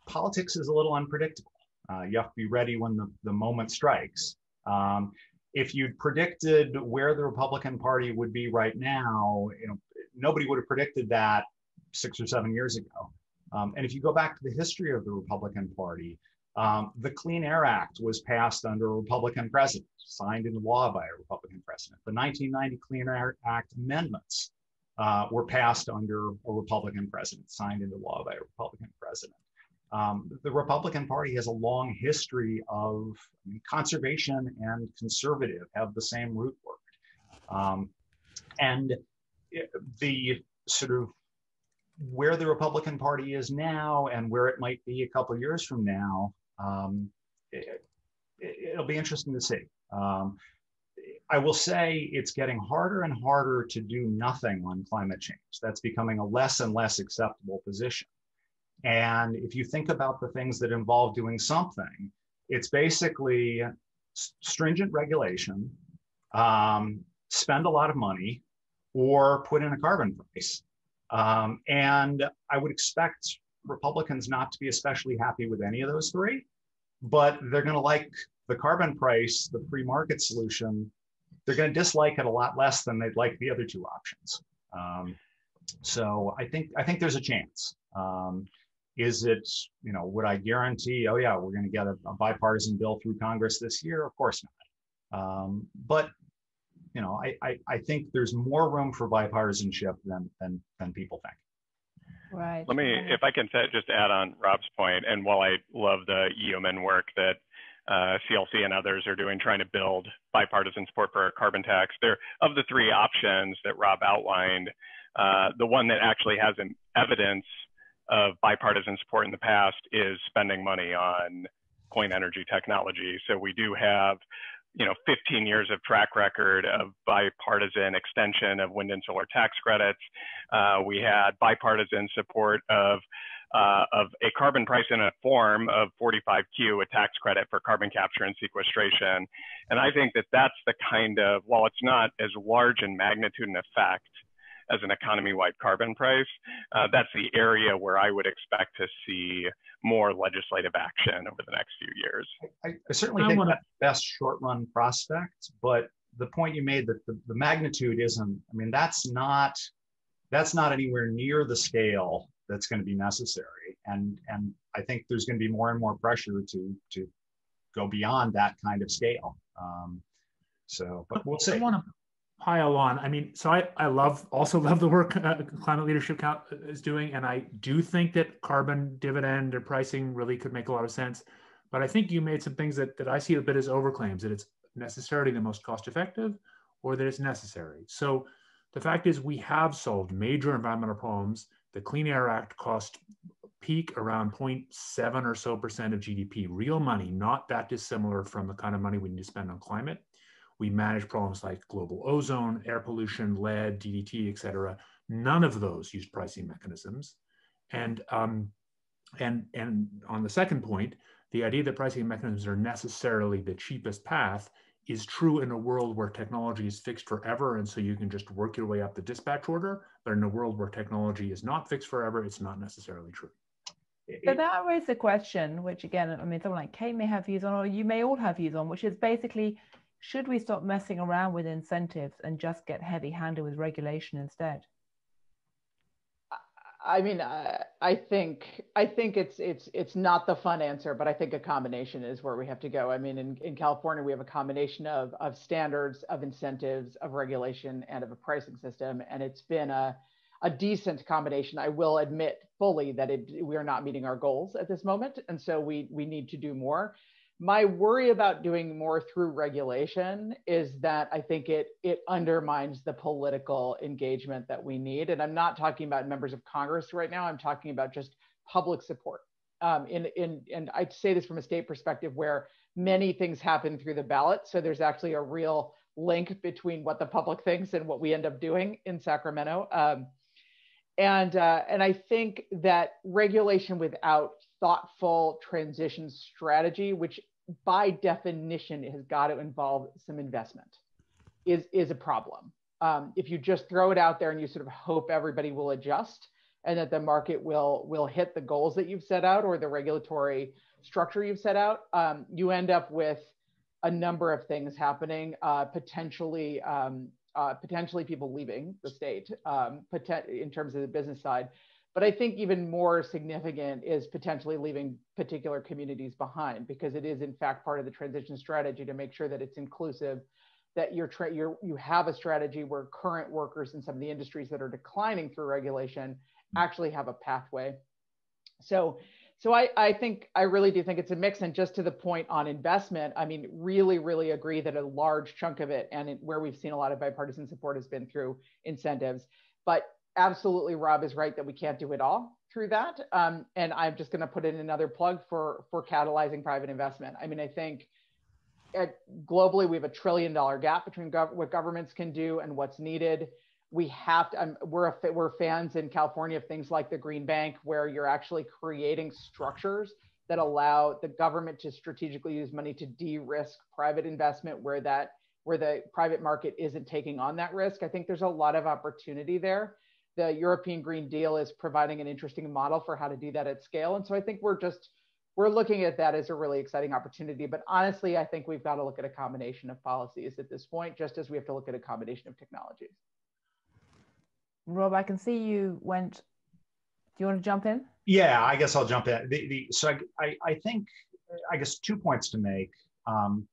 politics is a little unpredictable. Uh, you have to be ready when the, the moment strikes. Um, if you'd predicted where the Republican Party would be right now, you know, nobody would have predicted that six or seven years ago. Um, and if you go back to the history of the Republican Party, um, the Clean Air Act was passed under a Republican president, signed into law by a Republican president. The 1990 Clean Air Act amendments uh, were passed under a Republican president, signed into law by a Republican president. Um, the Republican Party has a long history of I mean, conservation and conservative have the same root word. Um, and it, the sort of where the Republican Party is now and where it might be a couple years from now, um, it, will be interesting to see. I will say it's getting harder and harder to do nothing on climate change. That's becoming a less and less acceptable position. And if you think about the things that involve doing something, it's basically stringent regulation, um, spend a lot of money, or put in a carbon price. Um, and I would expect Republicans not to be especially happy with any of those three, but they're going to like the carbon price, the free market solution. They're going to dislike it a lot less than they'd like the other two options. Um, so I think I think there's a chance. Um, is it, you know, would I guarantee, oh yeah, we're going to get a, a, bipartisan bill through Congress this year? Of course not. Um, but, you know, I, I, I, think there's more room for bipartisanship than, than, than people think. Right. Let me, if I can just add on Rob's point, and while I love the EOMIN work that uh, CLC and others are doing, trying to build bipartisan support for a carbon tax, there of the three options that Rob outlined, uh, the one that actually has an evidence of bipartisan support in the past is spending money on clean energy technology. So we do have, you know, 15 years of track record of bipartisan extension of wind and solar tax credits. Uh, we had bipartisan support of uh, of a carbon price in a form of 45Q, a tax credit for carbon capture and sequestration. And I think that that's the kind of, while it's not as large in magnitude and effect as an economy-wide carbon price, uh, that's the area where I would expect to see more legislative action over the next few years. I, I certainly I think wanna... that's best short-run prospect, but the point you made that the, the magnitude isn't, I mean, that's not, that's not anywhere near the scale that's going to be necessary. And, and I think there's going to be more and more pressure to, to go beyond that kind of scale. Um, so, but we'll see. I want to pile on. I mean, so I, I love also (laughs) love the work uh, Climate Leadership Council is doing, and I do think that carbon dividend or pricing really could make a lot of sense. But I think you made some things that, that I see a bit as overclaims that it's necessarily the most cost effective or that it's necessary. So the fact is we have solved major environmental problems. The Clean Air Act cost peak around 0.7 or so percent of GDP, real money, not that dissimilar from the kind of money we need to spend on climate. We manage problems like global ozone, air pollution, lead, DDT, et cetera. None of those use pricing mechanisms. And, um, and, and on the second point, the idea that pricing mechanisms are necessarily the cheapest path is true in a world where technology is fixed forever and so you can just work your way up the dispatch order but in a world where technology is not fixed forever it's not necessarily true so that raises a question which again i mean someone like kate may have views on or you may all have views on which is basically should we stop messing around with incentives and just get heavy handed with regulation instead? I mean, I, I think I think it's it's it's not the fun answer, but I think a combination is where we have to go. I mean, in, in California, we have a combination of of standards, of incentives, of regulation, and of a pricing system, and it's been a a decent combination. I will admit fully that it, we are not meeting our goals at this moment, and so we we need to do more my worry about doing more through regulation is that I think it it undermines the political engagement that we need. And I'm not talking about members of Congress right now. I'm talking about just public support. Um, in, in, and I say this from a state perspective where many things happen through the ballot. So there's actually a real link between what the public thinks and what we end up doing in Sacramento. Um, and, uh, and I think that regulation without thoughtful transition strategy, which by definition has got to involve some investment, is, is a problem. Um, if you just throw it out there and you sort of hope everybody will adjust and that the market will will hit the goals that you've set out or the regulatory structure you've set out, um, you end up with a number of things happening, uh, potentially um, uh, potentially people leaving the state um, in terms of the business side. But I think even more significant is potentially leaving particular communities behind because it is in fact part of the transition strategy to make sure that it's inclusive, that you're, tra- you're you have a strategy where current workers in some of the industries that are declining through regulation mm. actually have a pathway. So so I, I think I really do think it's a mix. And just to the point on investment, I mean, really, really agree that a large chunk of it and it, where we've seen a lot of bipartisan support has been through incentives. But absolutely, Rob is right that we can't do it all through that. Um, and I'm just going to put in another plug for for catalyzing private investment. I mean, I think at, globally we have a trillion dollar gap between gov- what governments can do and what's needed we have to, um, we're, a, we're fans in California of things like the Green Bank, where you're actually creating structures that allow the government to strategically use money to de-risk private investment where that where the private market isn't taking on that risk. I think there's a lot of opportunity there. The European Green Deal is providing an interesting model for how to do that at scale. And so I think we're just we're looking at that as a really exciting opportunity. But honestly, I think we've got to look at a combination of policies at this point, just as we have to look at a combination of technologies. Rob, I can see you went. Do you want to jump in? Yeah, I guess I'll jump in. The, the, so I, I, think, I guess two points to make. Um,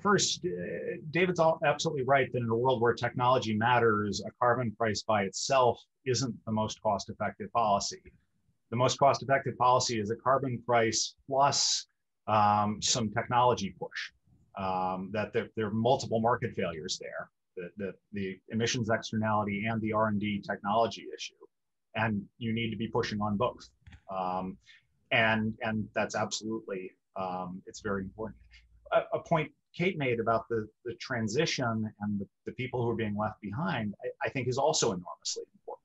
first, uh, David's all, absolutely right that in a world where technology matters, a carbon price by itself isn't the most cost effective policy. The most cost effective policy is a carbon price plus um, some technology push. Um, that there, there, are multiple market failures there the, the, the emissions externality and the R&D technology issue. And you need to be pushing on both. Um, and, and that's absolutely, um, it's very important. A, a, point Kate made about the, the transition and the, the people who are being left behind, I, I think is also enormously important.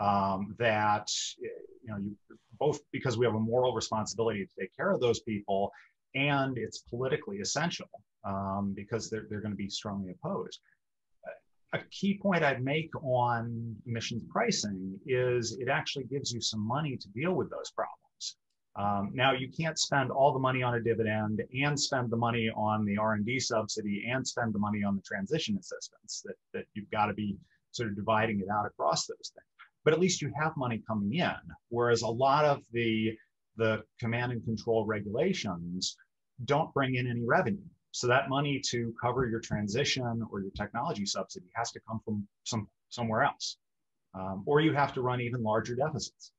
Um, that, you know, you, both because we have a moral responsibility to take care of those people and it's politically essential um, because they're, they're going to be strongly opposed a key point I'd make on emissions pricing is it actually gives you some money to deal with those problems. Um, now you can't spend all the money on a dividend and spend the money on the R&D subsidy and spend the money on the transition assistance that, that you've got to be sort of dividing it out across those things. But at least you have money coming in. Whereas a lot of the, the command and control regulations don't bring in any revenue. So that money to cover your transition or your technology subsidy has to come from some somewhere else, um, or you have to run even larger deficits.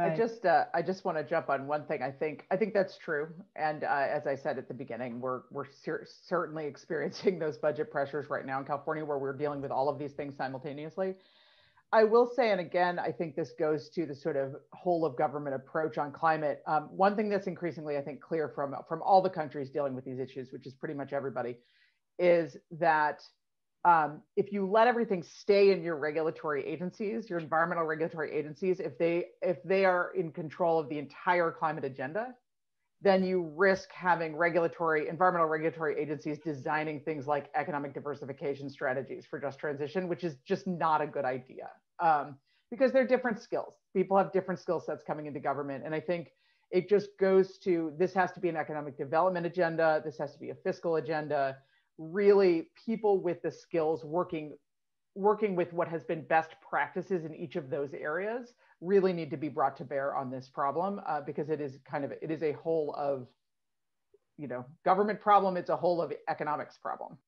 Right. I just uh, I just want to jump on one thing. I think I think that's true, and uh, as I said at the beginning, we're we're cer- certainly (laughs) experiencing those budget pressures right now in California, where we're dealing with all of these things simultaneously. I will say, and again, I think this goes to the sort of whole of government approach on climate. Um, one thing that's increasingly, I think, clear from from all the countries dealing with these issues, which is pretty much everybody, is that um, if you let everything stay in your regulatory agencies, your environmental regulatory agencies, if they if they are in control of the entire climate agenda, then you risk having regulatory environmental regulatory agencies designing things like economic diversification strategies for just transition which is just not a good idea. Um, because they're different skills. People have different skill sets coming into government. And i think it just goes to this has to be an economic development agenda. This has to be a fiscal agenda really people with the skills working working with what has been best practices in each of those areas really need to be brought to bear on this problem uh, because it is kind of it is a whole of you know government problem. It's a whole of economics problem.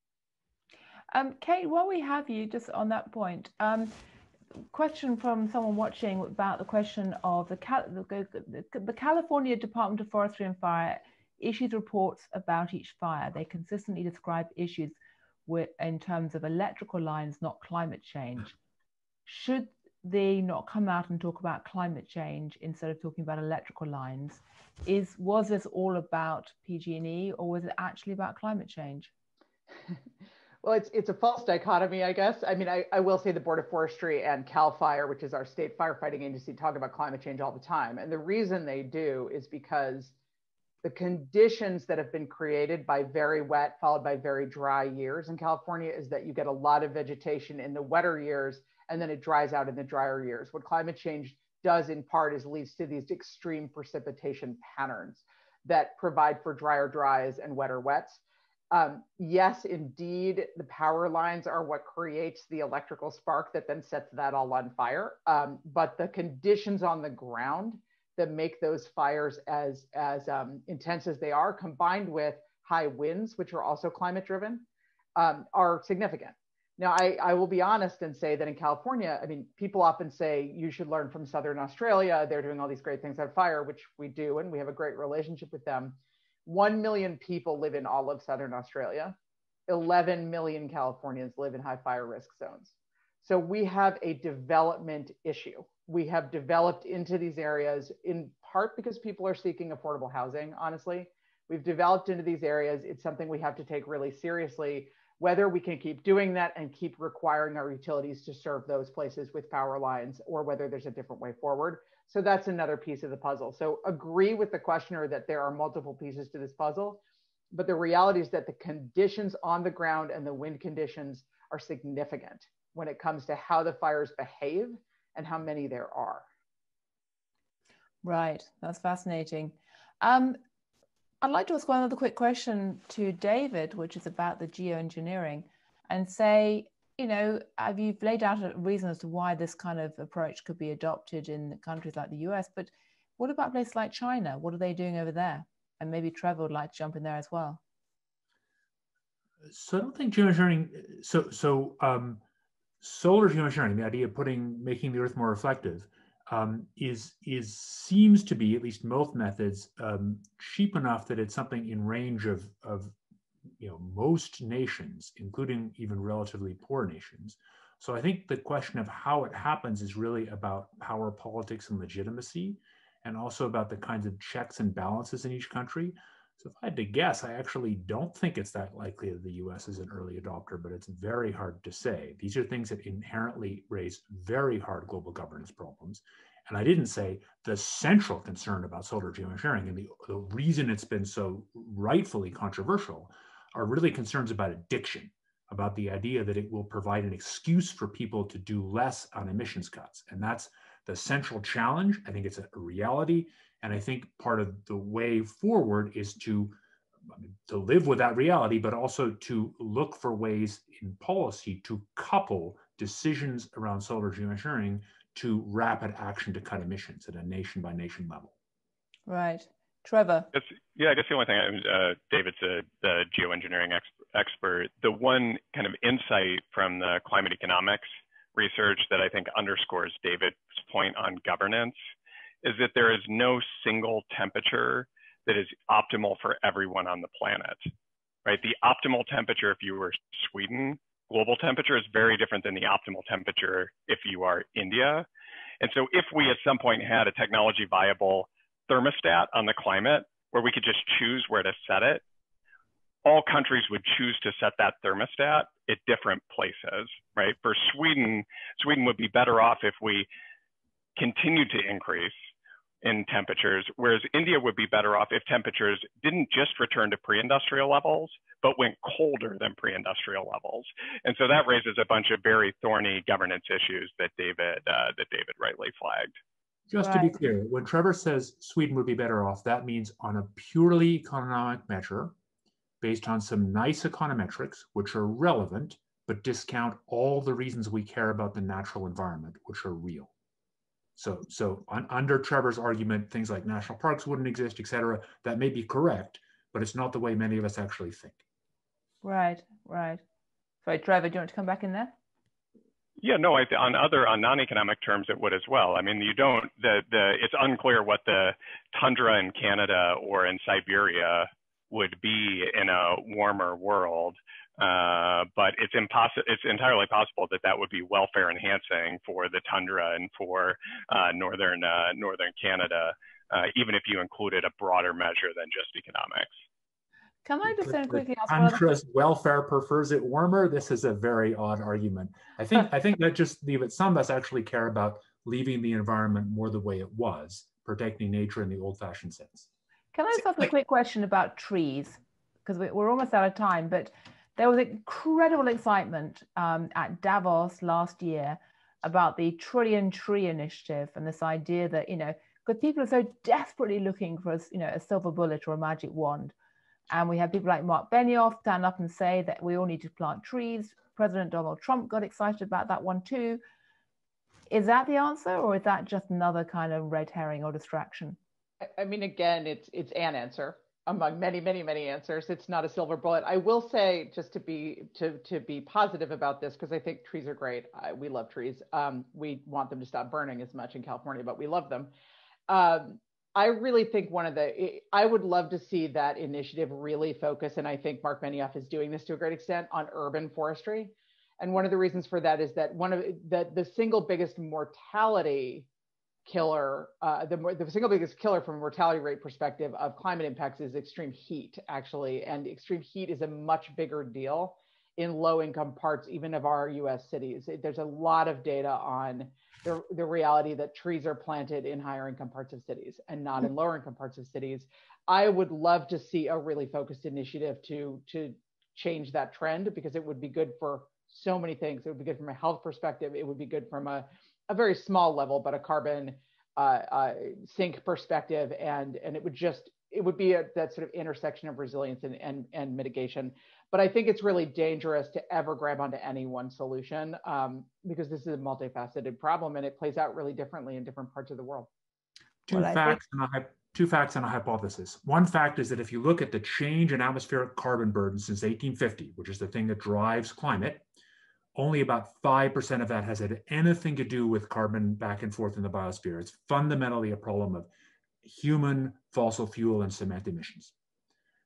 Um, kate while we have you just on that point um, question from someone watching about the question of the, Cal the, the, the california department of forestry and fire issues reports about each fire they consistently describe issues with, in terms of electrical lines not climate change should they not come out and talk about climate change instead of talking about electrical lines? Is was this all about PG&E or was it actually about climate change? (laughs) well, it's it's a false dichotomy, I guess. I mean, I, I will say the Board of Forestry and CAL FIRE, which is our state firefighting agency, talk about climate change all the time. And the reason they do is because the conditions that have been created by very wet followed by very dry years in California is that you get a lot of vegetation in the wetter years and then it dries out in the drier years. What climate change does in part is leads to these extreme precipitation patterns that provide for drier dries and wetter wets. Um, yes, indeed, the power lines are what creates the electrical spark that then sets that all on fire. Um, but the conditions on the ground that make those fires as, as um, intense as they are, combined with high winds, which are also climate driven, um, are significant. Now, I, I will be honest and say that in California, I mean, people often say you should learn from Southern Australia. They're doing all these great things on fire, which we do, and we have a great relationship with them. One million people live in all of Southern Australia. 11 million Californians live in high fire risk zones. So we have a development issue. We have developed into these areas in part because people are seeking affordable housing, honestly. We've developed into these areas. It's something we have to take really seriously whether we can keep doing that and keep requiring our utilities to serve those places with power lines or whether there's a different way forward. So that's another piece of the puzzle. So agree with the questioner that there are multiple pieces to this puzzle, but the reality is that the conditions on the ground and the wind conditions are significant when it comes to how the fires behave and how many there are. Right, that's fascinating. Um, I'd like to ask one other quick question to David, which is about the geoengineering, and say, you know, have you laid out a reason as to why this kind of approach could be adopted in countries like the US, but what about places like China? What are they doing over there? And maybe Trevor would like to jump in there as well. So I don't think geoengineering. So so um, solar geoengineering, the idea of putting making the Earth more reflective, um, is is seems to be at least most methods um, cheap enough that it's something in range of of you know most nations, including even relatively poor nations. So I think the question of how it happens is really about power politics and legitimacy, and also about the kinds of checks and balances in each country. So if I had to guess, I actually don't think it's that likely that the US is an early adopter, but it's very hard to say. These are things that inherently raise very hard global governance problems. And I didn't say the central concern about solar geoengineering and the, the reason it's been so rightfully controversial are really concerns about addiction, about the idea that it will provide an excuse for people to do less on emissions cuts. And that's the central challenge. I think it's a reality. And I think part of the way forward is to to live with that reality, but also to look for ways in policy to couple decisions around solar geoengineering to rapid action to cut emissions at a nation by nation level. Right. Trevor. It's, yeah, I guess the only thing, uh, David's a, a geoengineering ex expert. The one kind of insight from the climate economics research that I think underscores David's point on governance is that there is no single temperature that is optimal for everyone on the planet, right? The optimal temperature, if you were Sweden, global temperature is very different than the optimal temperature if you are India. And so if we at some point had a technology viable thermostat on the climate where we could just choose where to set it, all countries would choose to set that thermostat at different places, right? For Sweden, Sweden would be better off if we continued to increase in temperatures, whereas India would be better off if temperatures didn't just return to pre-industrial levels, but went colder than pre-industrial levels. And so that raises a bunch of very thorny governance issues that David uh, that David rightly flagged. Just right. to be clear, when Trevor says Sweden would be better off, that means on a purely economic measure, based on some nice econometrics, which are relevant, but discount all the reasons we care about the natural environment, which are real. So, so on, under Trevor's argument, things like national parks wouldn't exist, et cetera, that may be correct, but it's not the way many of us actually think. Right, right. Sorry, Trevor, do you want to come back in there? Yeah, no, I, on other on non-economic terms, it would as well. I mean, you don't the the it's unclear what the tundra in Canada or in Siberia would be in a warmer world Uh, but it's impossible. It's entirely possible that that would be welfare enhancing for the tundra and for uh, northern uh, northern Canada, uh, even if you included a broader measure than just economics. Can I just then quickly ask? Tundra's welfare prefers it warmer. This is a very odd argument. I think (laughs) I think that just leave it. Some of us actually care about leaving the environment more the way it was, protecting nature in the old-fashioned sense. Can I just ask a quick question about trees? Because we're almost out of time, but there was incredible excitement um, at Davos last year about the Trillion Tree Initiative and this idea that you know because people are so desperately looking for you know a silver bullet or a magic wand and we had people like Marc Benioff stand up and say that we all need to plant trees. President Donald Trump got excited about that one too. Is that the answer, or is that just another kind of red herring or distraction? I mean, again, it's it's an answer among many, many, many answers. It's not a silver bullet. I will say, just to be to to be positive about this, because I think trees are great. I, we love trees. Um, we want them to stop burning as much in California, but we love them. Um, I really think one of the, I would love to see that initiative really focus, and I think Marc Benioff is doing this to a great extent on urban forestry. And one of the reasons for that is that one of that the single biggest mortality killer, uh, the, the single biggest killer from a mortality rate perspective of climate impacts is extreme heat, actually. And extreme heat is a much bigger deal in low income parts, even of our US cities. There's a lot of data on the, the reality that trees are planted in higher income parts of cities and not in lower income parts of cities. I would love to see a really focused initiative to, to change that trend because it would be good for so many things. It would be good from a health perspective. It would be good from a, a very small level, but a carbon uh, uh, sink perspective. And, and it would just, it would be a, that sort of intersection of resilience and, and, and mitigation but I think it's really dangerous to ever grab onto any one solution um, because this is a multifaceted problem and it plays out really differently in different parts of the world. Two well, facts think- and a two facts and a hypothesis. One fact is that if you look at the change in atmospheric carbon burden since 1850, which is the thing that drives climate, only about 5% of that has had anything to do with carbon back and forth in the biosphere. It's fundamentally a problem of human fossil fuel and cement emissions.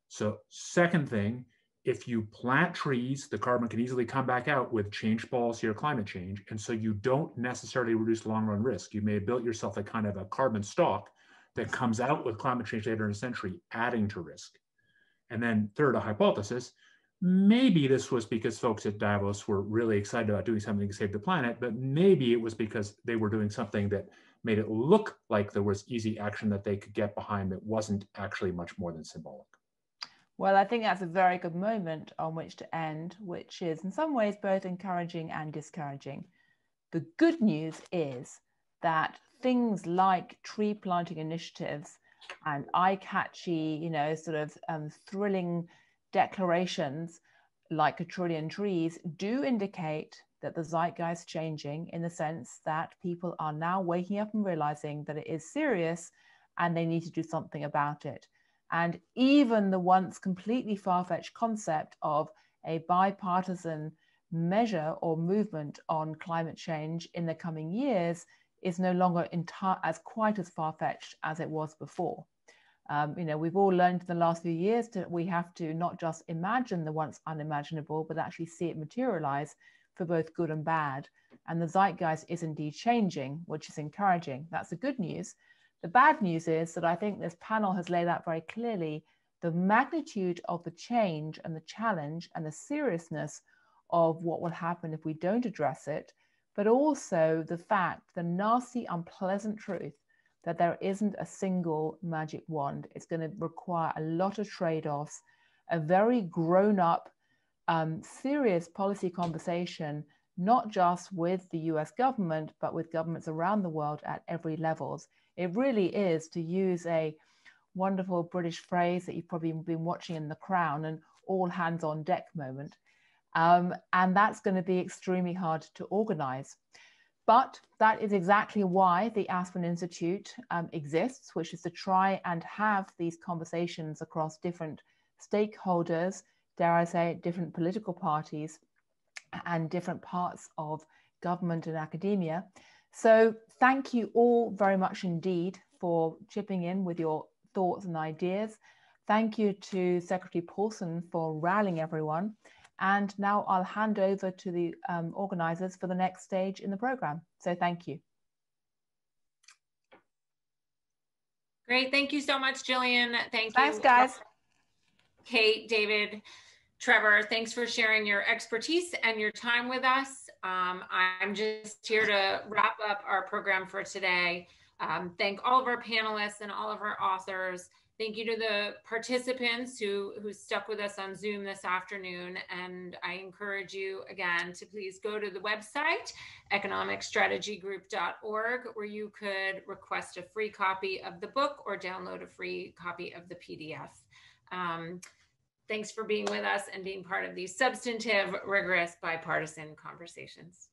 So, second thing if you plant trees, the carbon can easily come back out with change policy or climate change. And so you don't necessarily reduce long run risk. You may have built yourself a kind of a carbon stock that comes out with climate change later in the century, adding to risk. And then third, a hypothesis, maybe this was because folks at Davos were really excited about doing something to save the planet, but maybe it was because they were doing something that made it look like there was easy action that they could get behind that wasn't actually much more than symbolic. Well, I think that's a very good moment on which to end, which is in some ways both encouraging and discouraging. The good news is that things like tree planting initiatives and eye-catchy, you know, sort of um, thrilling declarations like a trillion trees do indicate that the zeitgeist is changing in the sense that people are now waking up and realizing that it is serious and they need to do something about it. And even the once completely far fetched concept of a bipartisan measure or movement on climate change in the coming years is no longer as quite as far fetched as it was before. Um, you know, we've all learned in the last few years that we have to not just imagine the once unimaginable, but actually see it materialize for both good and bad. And the zeitgeist is indeed changing, which is encouraging. That's the good news. The bad news is that I think this panel has laid out very clearly the magnitude of the change and the challenge and the seriousness of what will happen if we don't address it, but also the fact, the nasty, unpleasant truth that there isn't a single magic wand. It's going to require a lot of trade offs, a very grown up, um, serious policy conversation, not just with the US government, but with governments around the world at every levels. It really is, to use a wonderful British phrase that you've probably been watching in The Crown, an all hands on deck moment. Um, and that's going to be extremely hard to organize. But that is exactly why the Aspen Institute um, exists, which is to try and have these conversations across different stakeholders, dare I say, different political parties and different parts of government and academia so thank you all very much indeed for chipping in with your thoughts and ideas. Thank you to Secretary Paulson for rallying everyone. And now I'll hand over to the um, organizers for the next stage in the program. So thank you. Great. Thank you so much, Gillian. Thank Thanks, you. guys. Kate, David, Trevor, thanks for sharing your expertise and your time with us. Um, I'm just here to wrap up our program for today. Um, thank all of our panelists and all of our authors. Thank you to the participants who, who stuck with us on Zoom this afternoon. And I encourage you again to please go to the website, economicstrategygroup.org, where you could request a free copy of the book or download a free copy of the PDF. Um, thanks for being with us and being part of these substantive, rigorous, bipartisan conversations.